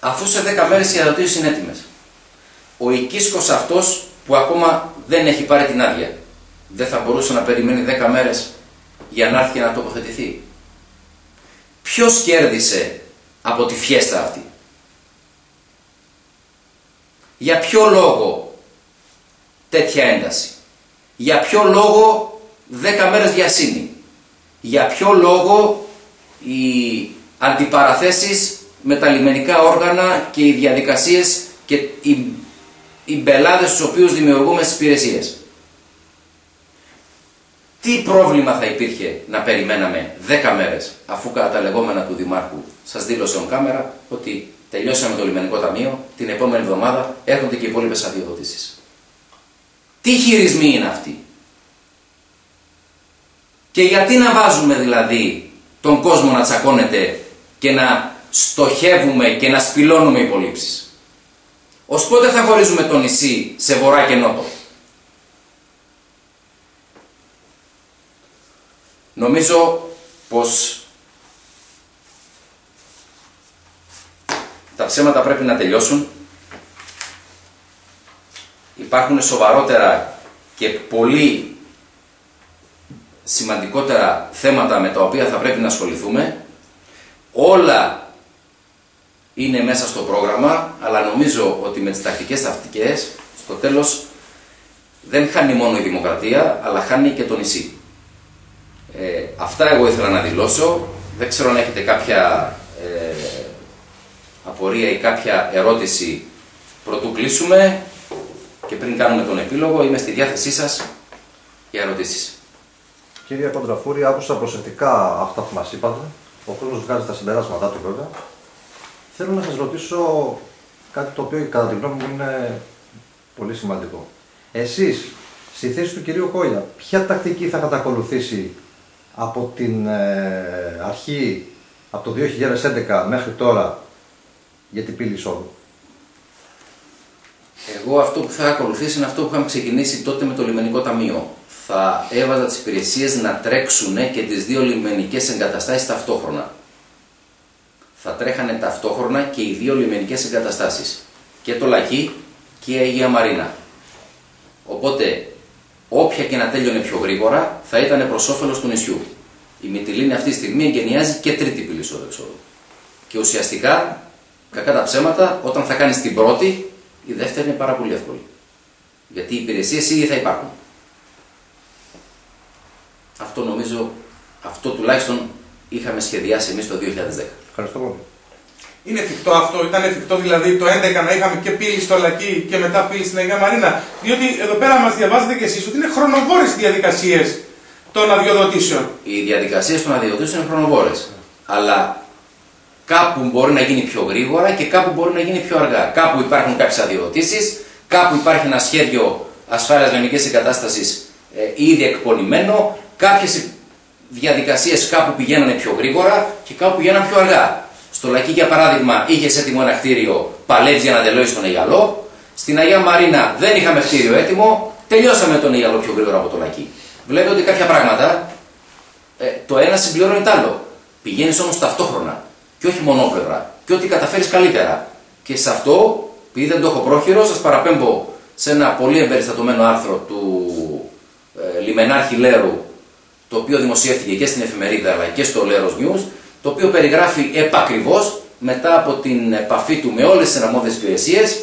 αφού σε 10 μέρες οι αδειοτήσεις είναι έτοιμες, ο οικίσκος αυτός που ακόμα δεν έχει πάρει την άδεια, δεν θα μπορούσε να περιμένει 10 μέρες για να έρθει και να τοποθετηθεί. Ποιος κέρδισε από τη φιέστα αυτή; Για ποιο λόγο τέτοια ένταση; Για ποιο λόγο 10 μέρες διασύνη. Για ποιο λόγο οι αντιπαραθέσεις με τα λιμενικά όργανα και οι διαδικασίες και οι, οι μπελάδες στους οποίους δημιουργούμε στις υπηρεσίες. Τι πρόβλημα θα υπήρχε να περιμέναμε 10 μέρες αφού κατά τα λεγόμενα του Δημάρχου σας δήλωσε on κάμερα ότι τελειώσαμε το λιμενικό ταμείο, την επόμενη εβδομάδα έρχονται και οι υπόλοιπες αδειοδοτήσεις. Τι χειρισμοί είναι αυτοί; Και γιατί να βάζουμε δηλαδή τον κόσμο να τσακώνεται και να στοχεύουμε και να σπηλώνουμε υπολείψεις. Ως πότε θα χωρίζουμε το νησί σε βορρά και νότο; Νομίζω πως τα ψέματα πρέπει να τελειώσουν. Υπάρχουν σοβαρότερα και πολύ σημαντικότερα θέματα με τα οποία θα πρέπει να ασχοληθούμε. Όλα είναι μέσα στο πρόγραμμα, αλλά νομίζω ότι με τις τακτικές ταυτικές, στο τέλος δεν χάνει μόνο η δημοκρατία, αλλά χάνει και το νησί. Ε, αυτά εγώ ήθελα να δηλώσω. Δεν ξέρω αν έχετε κάποια ε, απορία ή κάποια ερώτηση πρωτού κλείσουμε. Και πριν κάνουμε τον επίλογο, είμαι στη διάθεσή σας για ερωτήσεις. Κύριε Κοντραφούρη, άκουσα προσεκτικά αυτά που μας είπατε. Ο κόσμος βγάζει τα συμπεράσματά του βέβαια. Θέλω να σας ρωτήσω κάτι το οποίο κατά τη γνώμη μου είναι πολύ σημαντικό. Εσείς, στη θέση του κυρίου Κόλια, ποια τακτική θα κατακολουθήσει από την ε, αρχή, από το 2011 μέχρι τώρα, για την πύλη εισόδου; Εγώ αυτό που θα ακολουθήσει είναι αυτό που είχαμε ξεκινήσει τότε με το λιμενικό ταμείο. Θα έβαζα τις υπηρεσίες να τρέξουν και τις δύο λιμενικές εγκαταστάσεις ταυτόχρονα. Θα τρέχανε ταυτόχρονα και οι δύο λιμενικές εγκαταστάσεις. Και το Λακί και η Αγία Μαρίνα. Οπότε, όποια και να τέλειωνε πιο γρήγορα, θα ήταν προς όφελος του νησιού. Η Μυτιλίνη αυτή τη στιγμή εγκαινιάζει και τρίτη πύλη εισόδου Και ουσιαστικά, κακά τα ψέματα, όταν θα κάνει την πρώτη, η δεύτερη είναι πάρα πολύ εύκολη. Γιατί οι υπηρεσίες ήδη θα υπάρχουν. Αυτό νομίζω, αυτό τουλάχιστον είχαμε σχεδιάσει εμείς το 2010. Ευχαριστώ πολύ. Είναι εφικτό αυτό, ήταν εφικτό δηλαδή το 11 να είχαμε και πύλη στο Λακί και μετά πύλη στην Αγία Μαρίνα. Διότι εδώ πέρα μας διαβάζετε κι εσείς ότι είναι χρονοβόρες διαδικασίες των αδειοδοτήσεων. Οι διαδικασίες των αδειοδοτήσεων είναι χρονοβόρες. Αλλά κάπου μπορεί να γίνει πιο γρήγορα και κάπου μπορεί να γίνει πιο αργά. Κάπου υπάρχουν κάποιες αδειοδοτήσεις, κάπου υπάρχει ένα σχέδιο ασφάλειας νομικής εγκατάστασης ε, ήδη εκπονημένο, κάποιες διαδικασίες κάπου πηγαίνανε πιο γρήγορα και κάπου πηγαίνανε πιο αργά. Στο Λακί, για παράδειγμα, είχε έτοιμο ένα κτίριο, παλεύει για να τελειώσει τον Αιγαλό. Στην Αγία Μαρίνα δεν είχαμε κτίριο έτοιμο, τελειώσαμε τον Αιγαλό πιο γρήγορα από το Λακί. Βλέπετε ότι κάποια πράγματα ε, το ένα συμπληρώνει το άλλο. Πηγαίνεις όμως ταυτόχρονα και όχι μονόπλευρα. Και ότι καταφέρεις καλύτερα. Και σε αυτό, επειδή δεν το έχω πρόχειρο, σας παραπέμπω σε ένα πολύ εμπεριστατωμένο άρθρο του ε, Λιμενάρχη Λέρου, το οποίο δημοσιεύτηκε και στην εφημερίδα αλλά και στο Leros News, το οποίο περιγράφει επακριβώς μετά από την επαφή του με όλες τις εναμόδιες υπηρεσίες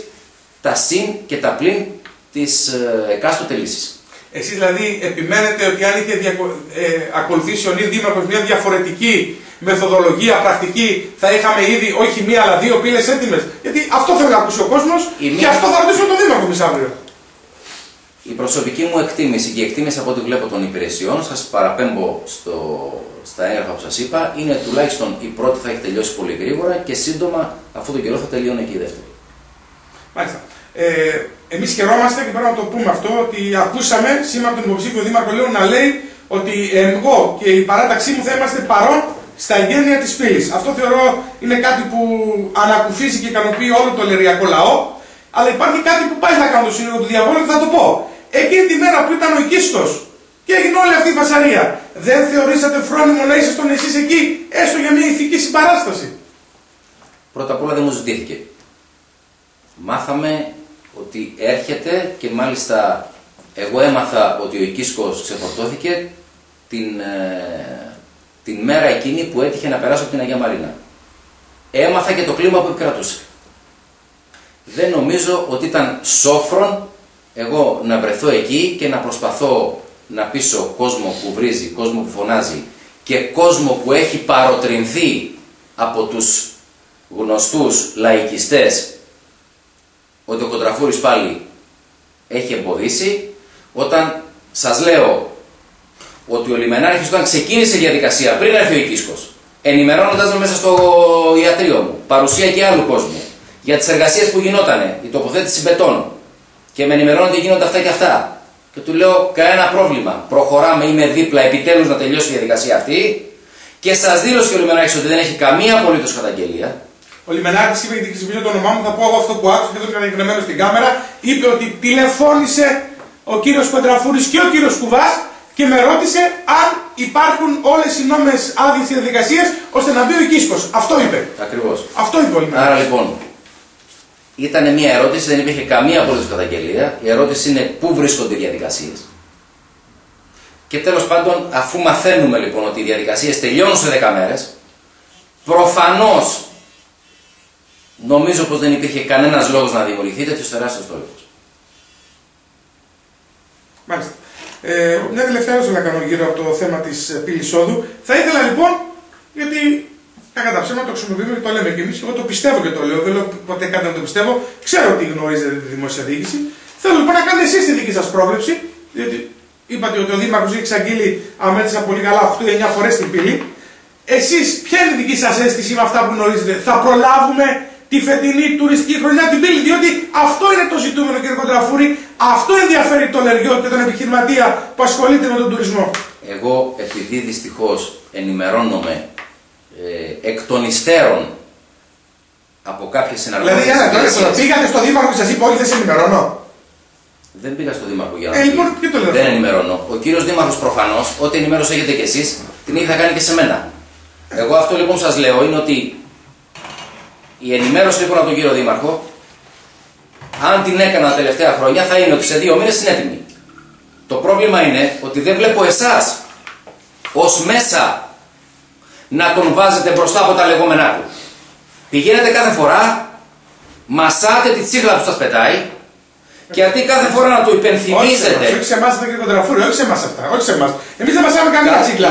τα συν και τα πλην της ε, εκάστοτε λύσης. Εσείς δηλαδή επιμένετε ότι αν είχε διακο... ε, ακολουθήσει ο Νίδη Δήμαρχος μια διαφορετική μεθοδολογία, πρακτική, θα είχαμε ήδη όχι μία αλλά δύο πύλες έτοιμες; Γιατί αυτό θέλει να ακούσει ο κόσμος και αυτό θα ρωτήσω τον Δήμαρχο μισάβλιο. Η προσωπική μου εκτίμηση και η εκτίμηση από ό,τι βλέπω των υπηρεσιών, σας παραπέμπω στο, στα έγγραφα που σας είπα, είναι τουλάχιστον η πρώτη θα έχει τελειώσει πολύ γρήγορα και σύντομα αυτό το καιρό θα τελειώνει και η δεύτερη. Μάλιστα. Ε, Εμείς χαιρόμαστε και πρέπει να το πούμε αυτό ότι ακούσαμε σήμερα τον υποψήφιο Δήμαρχο Λέων να λέει ότι εγώ και η παράταξή μου θα είμαστε παρόν στα εγγένεια της πύλης. Αυτό θεωρώ είναι κάτι που ανακουφίζει και ικανοποιεί όλο το λεριακό λαό. Αλλά υπάρχει κάτι που πάει να κάνω το σύνολο του διαβόλου και θα το πω. Εκείνη τη μέρα που ήταν ο οικίστο και έγινε όλη αυτή η φασαρία, δεν θεωρήσατε φρόνιμο να είστε στον εσεί εκεί, έστω για μια ηθική συμπαράσταση; Πρώτα απ' όλα δεν μου ζητήθηκε. Μάθαμε ότι έρχεται και μάλιστα εγώ έμαθα ότι ο Οικίσκος ξεφορτώθηκε την, ε, την μέρα εκείνη που έτυχε να περάσω από την Αγία Μαρίνα. Έμαθα και το κλίμα που επικρατούσε. Δεν νομίζω ότι ήταν σόφρον εγώ να βρεθώ εκεί και να προσπαθώ να πείσω κόσμο που βρίζει, κόσμο που φωνάζει και κόσμο που έχει παροτρινθεί από τους γνωστούς λαϊκιστές ότι ο Κοντραφούρης πάλι έχει εμποδίσει όταν σας λέω ότι ο Λιμενάρχης όταν ξεκίνησε η διαδικασία πριν έρθει ο Οικίσκος ενημερώνοντας με μέσα στο ιατρείο μου, παρουσία και άλλου κόσμου για τις εργασίες που γινότανε, η τοποθέτηση μπετών και με ενημερώνει ότι γίνονται αυτά και αυτά και του λέω κανένα πρόβλημα, προχωράμε, είμαι δίπλα επιτέλους να τελειώσει η διαδικασία αυτή και σας δήλωσε και ο Λιμενάρχης ότι δεν έχει καμία απολύτως καταγγελία ο Λιμενάκης είπε, γιατί χρησιμοποιήσω το όνομά μου, θα πω εγώ αυτό που άκουσα και δεν ήταν εγγραμμένο στην κάμερα. Είπε ότι τηλεφώνησε ο κύριος Κοντραφούρης και ο κύριος Κουβάς και με ρώτησε αν υπάρχουν όλες οι νόμε άδειες διαδικασίες ώστε να μπει ο Οικίσκο. Αυτό είπε. Ακριβώς. Αυτό είπε ο Λιμενάκης. Άρα λοιπόν, ήταν μια ερώτηση, δεν υπήρχε καμία απολύτως καταγγελία. Η ερώτηση είναι πού βρίσκονται οι διαδικασίες. Και τέλος πάντων, αφού μαθαίνουμε λοιπόν ότι οι διαδικασίες τελειώνουν σε 10 μέρες, προφανώς Νομίζω πως δεν υπήρχε κανένας λόγος να δημιουργηθεί τέτοιος τεράστιος τόλμος. Μάλιστα. Ε, μια τελευταία ερώτηση να κάνω γύρω από το θέμα της ε, πύλης όδου. Θα ήθελα λοιπόν, γιατί κατά τα ψέματα το χρησιμοποιούμε και το λέμε και εμείς, εγώ το πιστεύω και το λέω, δεν λέω ποτέ κάτι να το πιστεύω, ξέρω ότι γνωρίζετε τη δημόσια διοίκηση. Θέλω λοιπόν να κάνετε εσείς τη δική σας πρόβλεψη, διότι είπατε ότι ο Δήμαρχος έχει εξαγγείλει, αν μέτρησα πολύ καλά, 8-9 φορές την πύλη. Εσείς, ποια είναι η δική σας αίσθηση με αυτά που γνωρίζετε, Θα προλάβουμε τη φετινή τουριστική χρονιά την πύλη, διότι αυτό είναι το ζητούμενο κύριε Κοντραφούρη, αυτό ενδιαφέρει τον Λεριό και τον επιχειρηματία που ασχολείται με τον τουρισμό. Εγώ επειδή δυστυχώς ενημερώνομαι ε, εκ των υστέρων από κάποιες συναλλαγέ. Δηλαδή, ένα τώρα πήγατε στο Δήμαρχο και σας είπε Όχι, δεν σε ενημερώνω. Δεν πήγα στο Δήμαρχο για να ε, λοιπόν, ποιο το λέω; Δεν ενημερώνω. Ο κύριος Δήμαρχος προφανώς, ό,τι ενημέρωση έχετε κι εσείς, την έχει θα κάνει και σε μένα. Εγώ αυτό λοιπόν σας λέω είναι ότι η ενημέρωση λοιπόν από τον κύριο Δήμαρχο, αν την έκανα τα τελευταία χρόνια, θα είναι ότι σε δύο μήνες είναι έτοιμη. Το πρόβλημα είναι ότι δεν βλέπω εσάς ως μέσα να τον βάζετε μπροστά από τα λεγόμενά του. Πηγαίνετε κάθε φορά, μασάτε τη τσίγλα που σας πετάει και αντί κάθε φορά να το υπενθυμίζετε. Όχι σε εμάς, κύριε Κοντραφούρη, όχι σε εμάς αυτά. Όχι σε εμάς. Εμείς δεν μασάμε καμία τσίγλα.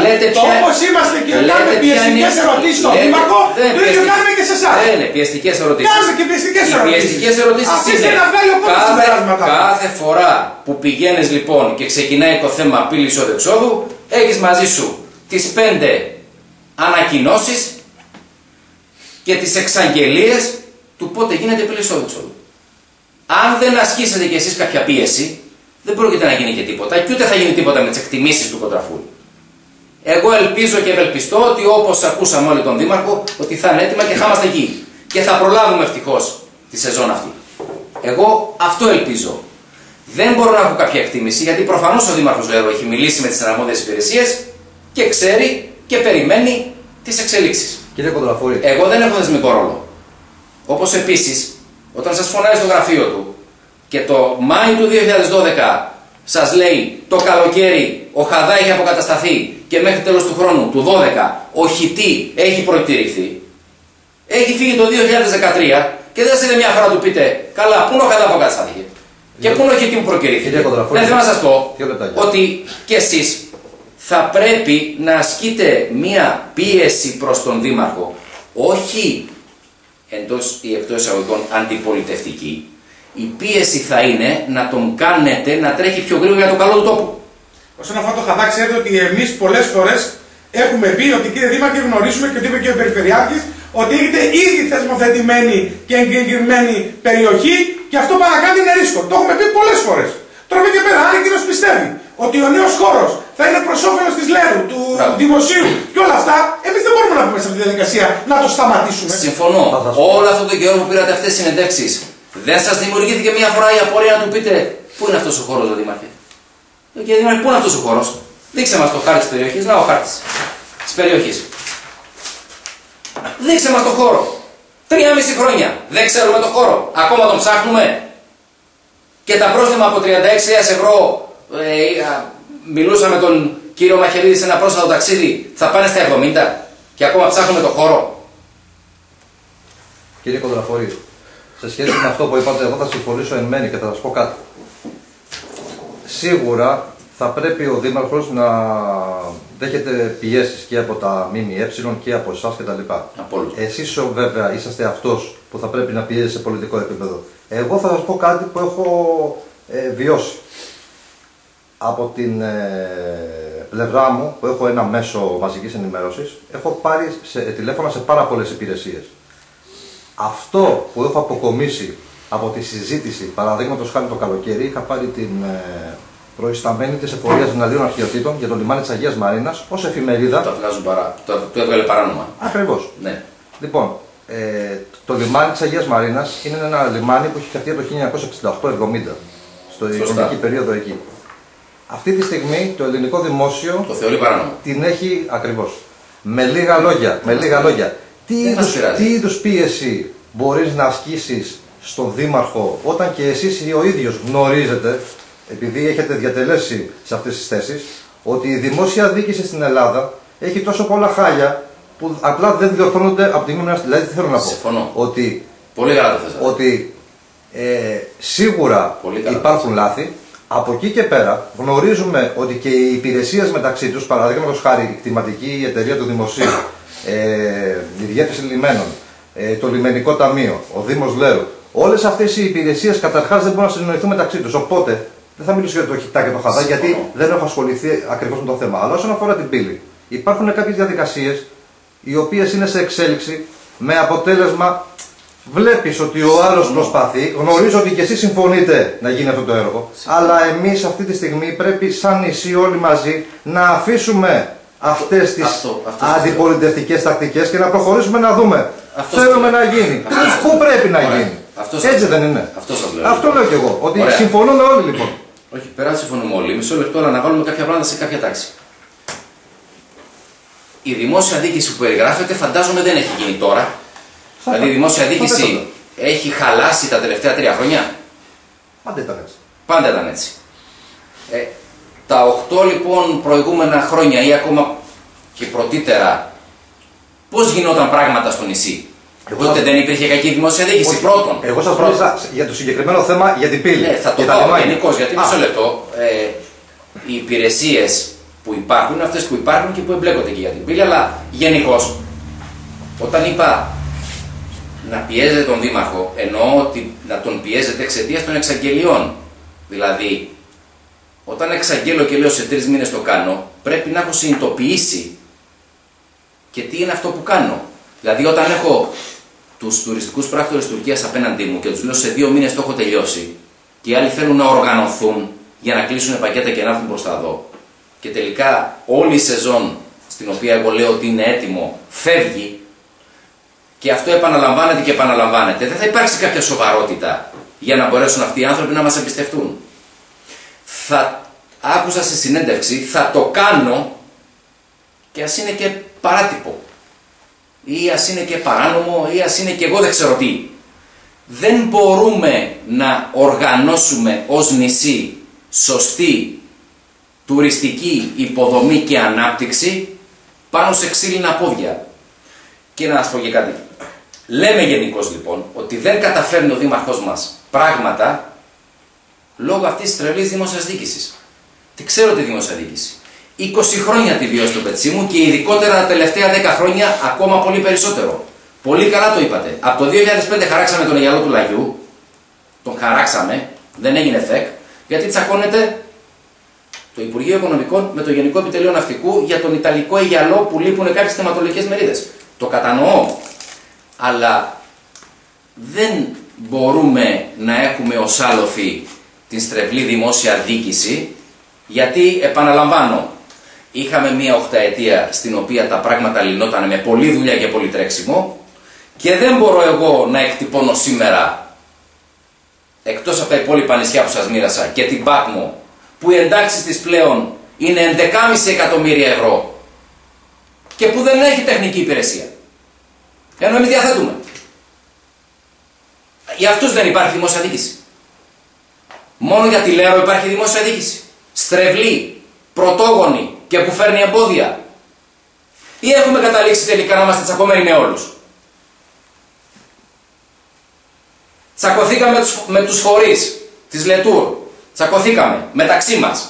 Όπως είμαστε και κάνουμε πιεστικές ερωτήσεις στον Δήμαρχο, το ίδιο κάνουμε και σε εσάς. Δεν είναι πιεστικές ερωτήσεις. Κάνουμε και πιεστικές ερωτήσεις. Πιεστικές ερωτήσεις είναι. Κάθε, κάθε φορά που πηγαίνεις λοιπόν και ξεκινάει το θέμα πύλης εισόδου-εξόδου, έχεις μαζί σου τις πέντε ανακοινώσεις και τις εξαγγελίες του πότε γίνεται η εξόδου. Αν δεν ασκήσετε κι εσείς κάποια πίεση, δεν πρόκειται να γίνει και τίποτα και ούτε θα γίνει τίποτα με τις εκτιμήσεις του κοντραφούλου. Εγώ ελπίζω και ευελπιστώ ότι όπως ακούσαμε όλοι τον Δήμαρχο, ότι θα είναι έτοιμα και θα είμαστε εκεί. Και θα προλάβουμε ευτυχώς τη σεζόν αυτή. Εγώ αυτό ελπίζω. Δεν μπορώ να έχω κάποια εκτίμηση, γιατί προφανώς ο Δήμαρχος Λέρο έχει μιλήσει με τις αρμόδιες υπηρεσίες και ξέρει και περιμένει τις εξελίξεις. Κύριε Κοντραφούρη. Εγώ δεν έχω δεσμικό ρόλο. Όπως επίσης, όταν σας φωνάζει στο γραφείο του και το Μάιο του 2012 σας λέει το καλοκαίρι ο Χαδά έχει αποκατασταθεί και μέχρι τέλος του χρόνου, του 12, ο Χιτή έχει προκηρυχθεί. Έχει φύγει το 2013 και δεν σας είδε μια φορά του πείτε, καλά, πού είναι ο Χαδά αποκαταστάθηκε; Και πού είναι ο Χιτή που προκηρύχθηκε; Δεν θέλω να σας πω ότι κι εσείς θα πρέπει να ασκείτε μία πίεση προς τον Δήμαρχο, όχι εντός ή εκτός εισαγωγικών αντιπολιτευτική, η πίεση θα είναι να τον κάνετε να τρέχει πιο γρήγορα για το καλό του τόπου. Όσον αφορά το χαδά, ξέρετε ότι εμείς πολλές φορές έχουμε πει ότι κύριε Δήμαρχε γνωρίζουμε και ότι είπε και ο Περιφερειάρχης ότι έχετε ήδη θεσμοθετημένη και εγκεκριμένη περιοχή και αυτό παρακάτω είναι ρίσκο. Το έχουμε πει πολλές φορές. Τώρα και πέρα, αν κύριος πιστεύει ότι ο νέος χώρος θα είναι προς όφελος της Λέρου, του Μπράβο. δημοσίου και όλα αυτά, εμείς δεν μπορούμε να πούμε σε αυτή τη διαδικασία να το σταματήσουμε. Συμφωνώ. Όλο αυτό το καιρό που πήρατε αυτές τις συνεντεύξεις, δεν σας δημιουργήθηκε μια φορά η απορία να του πείτε πού είναι αυτός ο χώρος, Δήμαρχε. Ε, κύριε Δήμαρχε, πού είναι αυτός ο χώρος; Δείξε μας το χάρτη της περιοχής. Να ο χάρτης της περιοχής. Δείξε μας το χώρο. Τρία μισή χρόνια. Δεν ξέρουμε το χώρο. Ακόμα τον ψάχνουμε. Και τα πρόστιμα από 36.000 ευρώ ε, μιλούσα με τον κύριο Μαχαιρίδη σε ένα πρόσφατο ταξίδι, θα πάνε στα 70 και ακόμα ψάχνουμε το χώρο. Κύριε Κοντραφορή, σε σχέση με αυτό που είπατε, εγώ θα συμφωνήσω εν μένη και θα σας πω κάτι. Σίγουρα θα πρέπει ο Δήμαρχος να δέχεται πιέσεις και από τα ΜΜΕ και από εσάς κτλ. Εσείς βέβαια είσαστε αυτός που θα πρέπει να πιέζει σε πολιτικό επίπεδο. Εγώ θα σας πω κάτι που έχω ε, βιώσει από την ε, πλευρά μου, που έχω ένα μέσο μαζικής ενημέρωσης, έχω πάρει σε, τηλέφωνα σε πάρα πολλές υπηρεσίες. Αυτό που έχω αποκομίσει από τη συζήτηση, παραδείγματος χάρη το καλοκαίρι, είχα πάρει την ε, προϊσταμένη της εφορίας Δυναλίων Αρχαιοτήτων για το λιμάνι της Αγίας Μαρίνας ως εφημερίδα. Το, παρά, το, το έβγαλε παράνομα. Ακριβώς. Ναι. Λοιπόν, ε, το λιμάνι της Αγίας Μαρίνας είναι ένα λιμάνι που έχει φτιαχτεί από το 1968-70, στο οικονομική περίοδο εκεί. Αυτή τη στιγμή το ελληνικό δημόσιο το θεωρεί παράνομο. Την έχει ακριβώς. Με λίγα λόγια, με λίγα λόγια. Τι είδους, τι είδους πίεση μπορείς να ασκήσεις στον Δήμαρχο όταν και εσείς ο ίδιος γνωρίζετε, επειδή έχετε διατελέσει σε αυτές τις θέσεις, ότι η δημόσια δίκηση στην Ελλάδα έχει τόσο πολλά χάλια που απλά δεν διορθώνονται από τη μία Δηλαδή τι θέλω να πω; Συμφωνώ. Ότι, Πολύ καλά το Ότι ε, σίγουρα υπάρχουν λάθη, από εκεί και πέρα γνωρίζουμε ότι και οι υπηρεσίες μεταξύ τους, παραδείγματος χάρη η κτηματική εταιρεία του Δημοσίου, ε, η διεύθυνση λιμένων, ε, το λιμενικό ταμείο, ο Δήμος Λέρου, Όλες αυτές οι υπηρεσίες καταρχάς δεν μπορούν να συνεννοηθούν μεταξύ τους. Οπότε δεν θα μιλήσω για το χιτά και το χαδά, Συμφωνώ. γιατί δεν έχω ασχοληθεί ακριβώς με το θέμα. Αλλά όσον αφορά την πύλη, υπάρχουν κάποιες διαδικασίες οι οποίες είναι σε εξέλιξη με αποτέλεσμα. Βλέπεις ότι ο άλλος Συμφωνώ. προσπαθεί, γνωρίζω ότι και εσείς συμφωνείτε να γίνει αυτό το έργο. Αλλά εμείς αυτή τη στιγμή πρέπει, σαν νησί, όλοι μαζί, να αφήσουμε αυτές τις αυτό- αυτό σας αντιπολιτευτικές τακτικές και να προχωρήσουμε να δούμε. Αυτό Θέλουμε σας- να γίνει. αυτό σας- Πού πρέπει να Ωραία. γίνει. Αυτό σας- Έτσι δεν είναι. Αυτό σας λέω. Αυτό λέω κι εγώ. Ότι Ωραία. συμφωνούμε όλοι λοιπόν. Όχι, πέρα από συμφωνούμε όλοι. Μισό λεπτό, αλλά να βάλουμε κάποια πράγματα σε κάποια τάξη. Η δημόσια δίκηση που περιγράφεται φαντάζομαι δεν έχει γίνει τώρα. Σαν δηλαδή η δημόσια σαν δίκηση φαντάζομαι. έχει χαλάσει τα τελευταία τρία χρόνια; Πάντα ήταν έτσι. Πάντα ήταν έτσι. Ε, τα 8 λοιπόν προηγούμενα χρόνια ή ακόμα και πρωτήτερα, πώς γινόταν πράγματα στο νησί; Εγώ Τότε θα- δεν υπήρχε κακή δημόσια δίκηση. Όχι. Πρώτον. Εγώ σας Πρώτον. μίλησα για το συγκεκριμένο θέμα για την πύλη. Ναι, θα το για τα πω λιμάνια. γενικώς γιατί Α, μισό λεπτό. Ε, οι υπηρεσίες που υπάρχουν είναι αυτές που υπάρχουν και που εμπλέκονται και για την πύλη, αλλά γενικώς. Όταν είπα να πιέζετε τον Δήμαρχο, εννοώ ότι να τον πιέζετε εξαιτίας των εξαγγελιών. Δηλαδή, όταν εξαγγέλω και λέω σε τρεις μήνες το κάνω, πρέπει να έχω συνειδητοποιήσει και τι είναι αυτό που κάνω. Δηλαδή, όταν έχω τους τουριστικούς πράκτορες Τουρκίας απέναντί μου και τους λέω σε δύο μήνες το έχω τελειώσει και οι άλλοι θέλουν να οργανωθούν για να κλείσουν πακέτα και να έρθουν προς τα εδώ. Και τελικά όλη η σεζόν στην οποία εγώ λέω ότι είναι έτοιμο φεύγει και αυτό επαναλαμβάνεται και επαναλαμβάνεται. Δεν θα υπάρξει κάποια σοβαρότητα για να μπορέσουν αυτοί οι άνθρωποι να μας εμπιστευτούν. Θα άκουσα στη συνέντευξη, θα το κάνω και ας είναι και παράτυπο ή ας είναι και παράνομο ή ας είναι και εγώ δεν ξέρω τι. Δεν μπορούμε να οργανώσουμε ως νησί σωστή τουριστική υποδομή και ανάπτυξη πάνω σε ξύλινα πόδια. Και να σας πω και κάτι. Λέμε γενικώς λοιπόν ότι δεν καταφέρνει ο Δήμαρχός μας πράγματα λόγω αυτής της τρελής δημόσιας διοίκησης. Τι ξέρω τη δημόσια διοίκηση. 20 χρόνια τη βιώσει στο πετσί μου και ειδικότερα τα τελευταία 10 χρόνια ακόμα πολύ περισσότερο. Πολύ καλά το είπατε. Από το 2005 χαράξαμε τον Αιγιαλό του Λαγιού. Τον χαράξαμε. Δεν έγινε ΦΕΚ. Γιατί τσακώνεται το Υπουργείο Οικονομικών με το Γενικό Επιτελείο Ναυτικού για τον Ιταλικό Αιγιαλό που λείπουν κάποιες θεματολογικές μερίδες. Το κατανοώ. Αλλά δεν μπορούμε να έχουμε ως άλοφη την στρεβλή δημόσια δίκηση γιατί επαναλαμβάνω είχαμε μία οχταετία στην οποία τα πράγματα λυνόταν με πολλή δουλειά και πολύ τρέξιμο και δεν μπορώ εγώ να εκτυπώνω σήμερα εκτός από τα υπόλοιπα νησιά που σας μοίρασα και την Πάκμο που οι εντάξεις της πλέον είναι 11,5 εκατομμύρια ευρώ και που δεν έχει τεχνική υπηρεσία. Ενώ εμείς διαθέτουμε. Για αυτούς δεν υπάρχει δημόσια δίκηση. Μόνο για τη Λέρο υπάρχει δημόσια δίκηση. Στρεβλή, πρωτόγονη και που φέρνει εμπόδια. Ή έχουμε καταλήξει τελικά να είμαστε τσακωμένοι με όλους. Τσακωθήκαμε με τους, με τους φορείς της Λετούρ. Τσακωθήκαμε μεταξύ μας.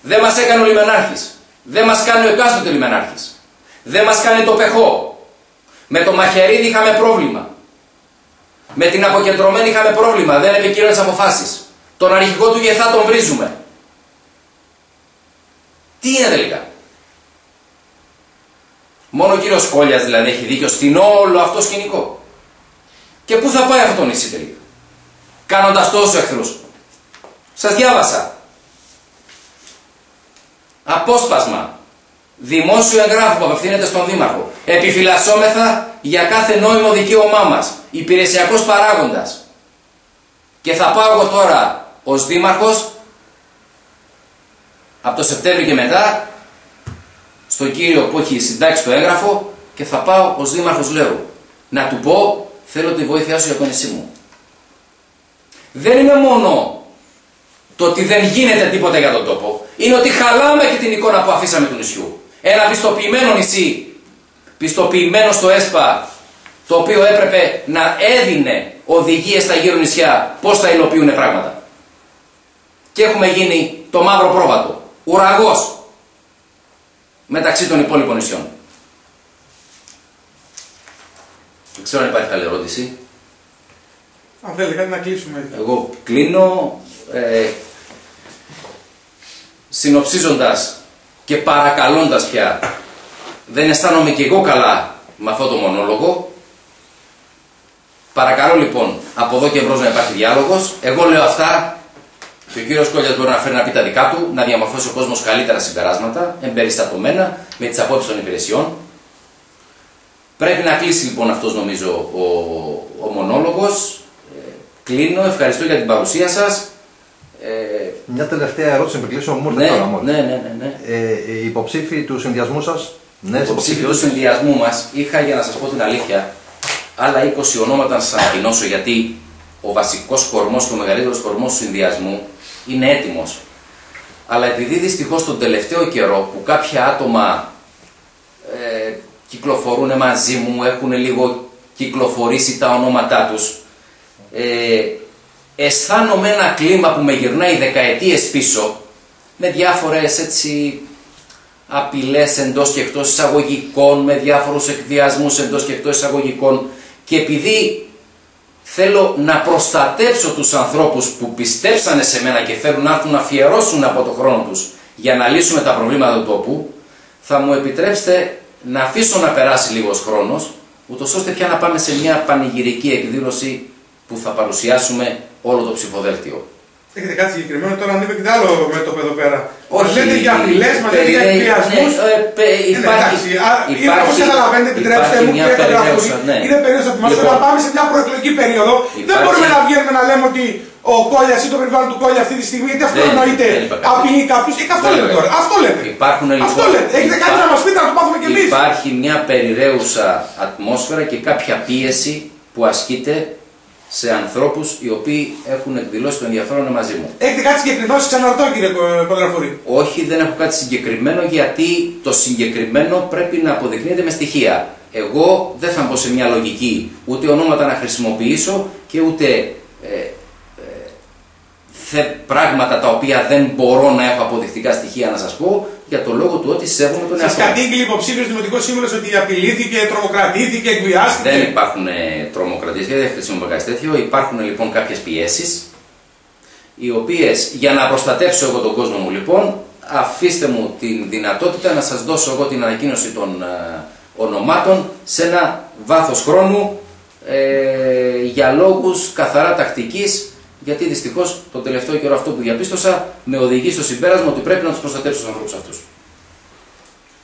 Δεν μας έκανε ο λιμενάρχης. Δεν μας κάνει ο εκάστοτε λιμενάρχης. Δεν μας κάνει το πεχό. Με το μαχαιρίδι είχαμε πρόβλημα. Με την αποκεντρωμένη είχαμε πρόβλημα. Δεν επικύρωνε τι αποφάσεις. Τον αρχηγό του Γεθά τον βρίζουμε. Τι είναι τελικά; Μόνο ο κύριος Κόλλιας δηλαδή έχει δίκιο στην όλο αυτό σκηνικό. Και πού θα πάει αυτό το νησί τελικά; Κάνοντας τόσο εχθρούς. Σας διάβασα. Απόσπασμα. Δημόσιο εγγράφο που απευθύνεται στον Δήμαρχο. Επιφυλασσόμεθα για κάθε νόημο δικαίωμά μας. Υπηρεσιακός παράγοντας. Και θα πάω εγώ τώρα ως Δήμαρχος από το Σεπτέμβριο και μετά στον κύριο που έχει συντάξει το έγγραφο και θα πάω ως Δήμαρχος Λέου. Να του πω θέλω τη βοήθειά σου για το νησί μου. Δεν είναι μόνο το ότι δεν γίνεται τίποτα για τον τόπο, είναι ότι χαλάμε και την εικόνα που αφήσαμε του νησιού. Ένα πιστοποιημένο νησί, πιστοποιημένο στο ΕΣΠΑ, το οποίο έπρεπε να έδινε οδηγίες στα γύρω νησιά πώς θα υλοποιούν πράγματα. Και έχουμε γίνει το μαύρο πρόβατο, ουραγός, μεταξύ των υπόλοιπων νησιών. Δεν ξέρω αν υπάρχει άλλη ερώτηση. Αν θέλετε κάτι να κλείσουμε. Εγώ κλείνω ε, συνοψίζοντας και παρακαλώντας πια δεν αισθάνομαι και εγώ καλά με αυτό το μονόλογο παρακαλώ λοιπόν από εδώ και μπρος να υπάρχει διάλογος εγώ λέω αυτά και ο κύριος Κόλιας μπορεί να φέρει να πει τα δικά του, να διαμορφώσει ο κόσμος καλύτερα συμπεράσματα, εμπεριστατωμένα, με τις απόψεις των υπηρεσιών. Πρέπει να κλείσει λοιπόν αυτός νομίζω ο, ο μονόλογος. Ε, κλείνω, ευχαριστώ για την παρουσία σας. Ε, Μια τελευταία ερώτηση, με κλείσω μου ναι, ναι, ναι, ναι, ναι. Ε, οι υποψήφοι του συνδυασμού σας, ναι, υποψήφοι του συνδυασμού μας, είχα για να σας πω την αλήθεια, άλλα 20 ονόματα να σας ανακοινώσω γιατί ο βασικός κορμός και ο μεγαλύτερος κορμός του συνδυασμού είναι έτοιμος. Αλλά επειδή δυστυχώς τον τελευταίο καιρό που κάποια άτομα ε, κυκλοφορούν μαζί μου, έχουν λίγο κυκλοφορήσει τα ονόματά τους, ε, αισθάνομαι ένα κλίμα που με γυρνάει δεκαετίες πίσω, με διάφορες έτσι απειλές εντός και εκτός εισαγωγικών, με διάφορους εκδιασμούς εντός και εκτός εισαγωγικών. Και επειδή θέλω να προστατέψω τους ανθρώπους που πιστέψανε σε μένα και θέλουν να έρθουν να αφιερώσουν από το χρόνο τους για να λύσουμε τα προβλήματα του τόπου, θα μου επιτρέψετε να αφήσω να περάσει λίγος χρόνος, ούτως ώστε πια να πάμε σε μια πανηγυρική εκδήλωση που θα παρουσιάσουμε όλο το ψηφοδέλτιο. Έχετε κάτι συγκεκριμένο τώρα, αν είπε και άλλο μέτωπο εδώ πέρα. Όχι. Λέτε για απειλές, μας λέτε για εκβιασμούς. Ναι, ε, υπάρχει. Όπως καταλαβαίνετε, επιτρέψτε μου και το ναι. Είναι περίοδος που μας λοιπόν, να πάμε σε μια προεκλογική περίοδο. Δεν μπορούμε να βγαίνουμε να λέμε ότι ο Κόλιας ή το περιβάλλον του Κόλια αυτή τη στιγμή, είτε αυτό εννοείται, απειλεί κάποιους ή αυτό λέτε τώρα. Αυτό λέτε. Υπάρχουν λοιπόν. Αυτό λέτε. Έχετε κάτι να μας πείτε να το πάθουμε κι εμείς. Υπάρχει μια περιραίουσα ατμόσφαιρα και κάποια πίεση που ασκείται σε ανθρώπους οι οποίοι έχουν εκδηλώσει το ενδιαφέρον μαζί μου. Έχετε κάτι συγκεκριμένο, ξαναρωτώ κύριε Κοντραφούρη. Όχι, δεν έχω κάτι συγκεκριμένο γιατί το συγκεκριμένο πρέπει να αποδεικνύεται με στοιχεία. Εγώ δεν θα μπω σε μια λογική ούτε ονόματα να χρησιμοποιήσω και ούτε ε, θε, πράγματα τα οποία δεν μπορώ να έχω αποδεικτικά στοιχεία να σας πω για το λόγο του ότι σέβομαι τον εαυτό μου. Σα κατήγγειλε υποψήφιος δημοτικός σύμβουλος ότι απειλήθηκε, τρομοκρατήθηκε, εκβιάστηκε. Δεν υπάρχουν τρομοκρατίες, δεν χρησιμοποιώ κάτι τέτοιο. Υπάρχουν λοιπόν κάποιες πιέσεις οι οποίες για να προστατεύσω εγώ τον κόσμο μου λοιπόν αφήστε μου την δυνατότητα να σας δώσω εγώ την ανακοίνωση των ε, ονομάτων σε ένα βάθος χρόνου ε, για λόγους καθαρά τακτικής γιατί δυστυχώς το τελευταίο καιρό αυτό που διαπίστωσα με οδηγεί στο συμπέρασμα ότι πρέπει να τους προστατεύσω τους ανθρώπους αυτούς.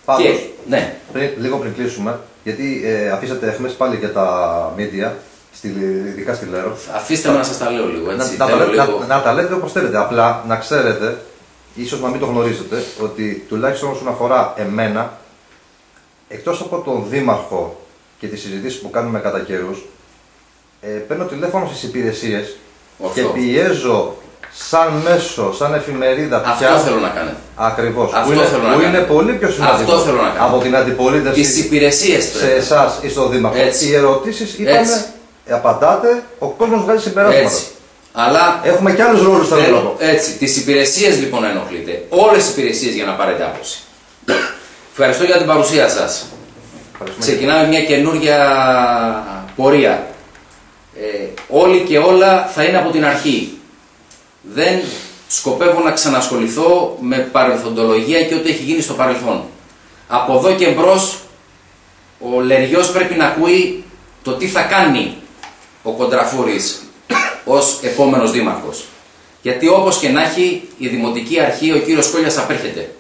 Πάντως, ναι. λίγο πριν κλείσουμε, γιατί ε, αφήσατε εφημέ πάλι για τα media, στη, ειδικά στη Λέρο. Αφήστε με να σας τα λέω λίγο. Έτσι. Να, να, λίγο... να, να τα λέτε όπως θέλετε. Απλά να ξέρετε, ίσως να μην το γνωρίζετε, ότι τουλάχιστον όσον αφορά εμένα, εκτός από τον Δήμαρχο και τις συζητήσεις που κάνουμε κατά καιρούς, ε, παίρνω τηλέφωνο στις υπηρεσίες και πιέζω σαν μέσο, σαν εφημερίδα πια. Αυτό θέλω να κάνετε. Ακριβώς. Αυτό που είναι, θέλω που να είναι πολύ πιο σημαντικό Αυτό θέλω να κάνω. από την αντιπολίτευση. Τις υπηρεσίες Σε εσάς ή στο Δήμαρχο. Έτσι. Οι ερωτήσεις είπαμε, απαντάτε, ο κόσμος βγάζει συμπεράσματα. Έτσι. Αλλά έχουμε και άλλους ρόλους στο λόγο. Έτσι. Τις υπηρεσίες λοιπόν να ενοχλείτε. Όλες τι υπηρεσίες για να πάρετε άποψη. Ευχαριστώ για την παρουσία σας. Ξεκινάμε μια καινούργια πορεία ε, όλοι και όλα θα είναι από την αρχή. Δεν σκοπεύω να ξανασχοληθώ με παρελθοντολογία και ό,τι έχει γίνει στο παρελθόν. Από εδώ και μπρος, ο Λεριός πρέπει να ακούει το τι θα κάνει ο Κοντραφούρης ως επόμενος δήμαρχος. Γιατί όπως και να έχει η Δημοτική Αρχή ο κύριος Κόλλιας απέρχεται.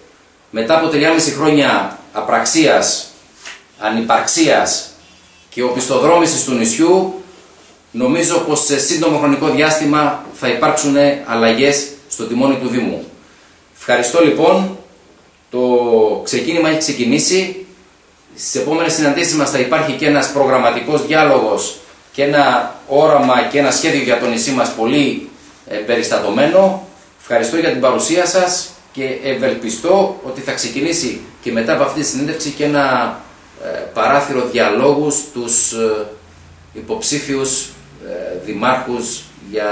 Μετά από 3,5 χρόνια απραξίας, ανυπαρξίας και οπισθοδρόμησης του νησιού Νομίζω πως σε σύντομο χρονικό διάστημα θα υπάρξουν αλλαγές στο τιμόνι του Δήμου. Ευχαριστώ λοιπόν. Το ξεκίνημα έχει ξεκινήσει. Στις επόμενες συναντήσεις μας θα υπάρχει και ένας προγραμματικός διάλογος και ένα όραμα και ένα σχέδιο για το νησί μας πολύ ε, περιστατωμένο. Ευχαριστώ για την παρουσία σας και ευελπιστώ ότι θα ξεκινήσει και μετά από αυτή τη συνέντευξη και ένα ε, παράθυρο διαλόγου στους ε, υποψήφιους ε, δημάρχους για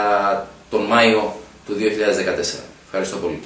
τον Μάιο του 2014. Ευχαριστώ πολύ.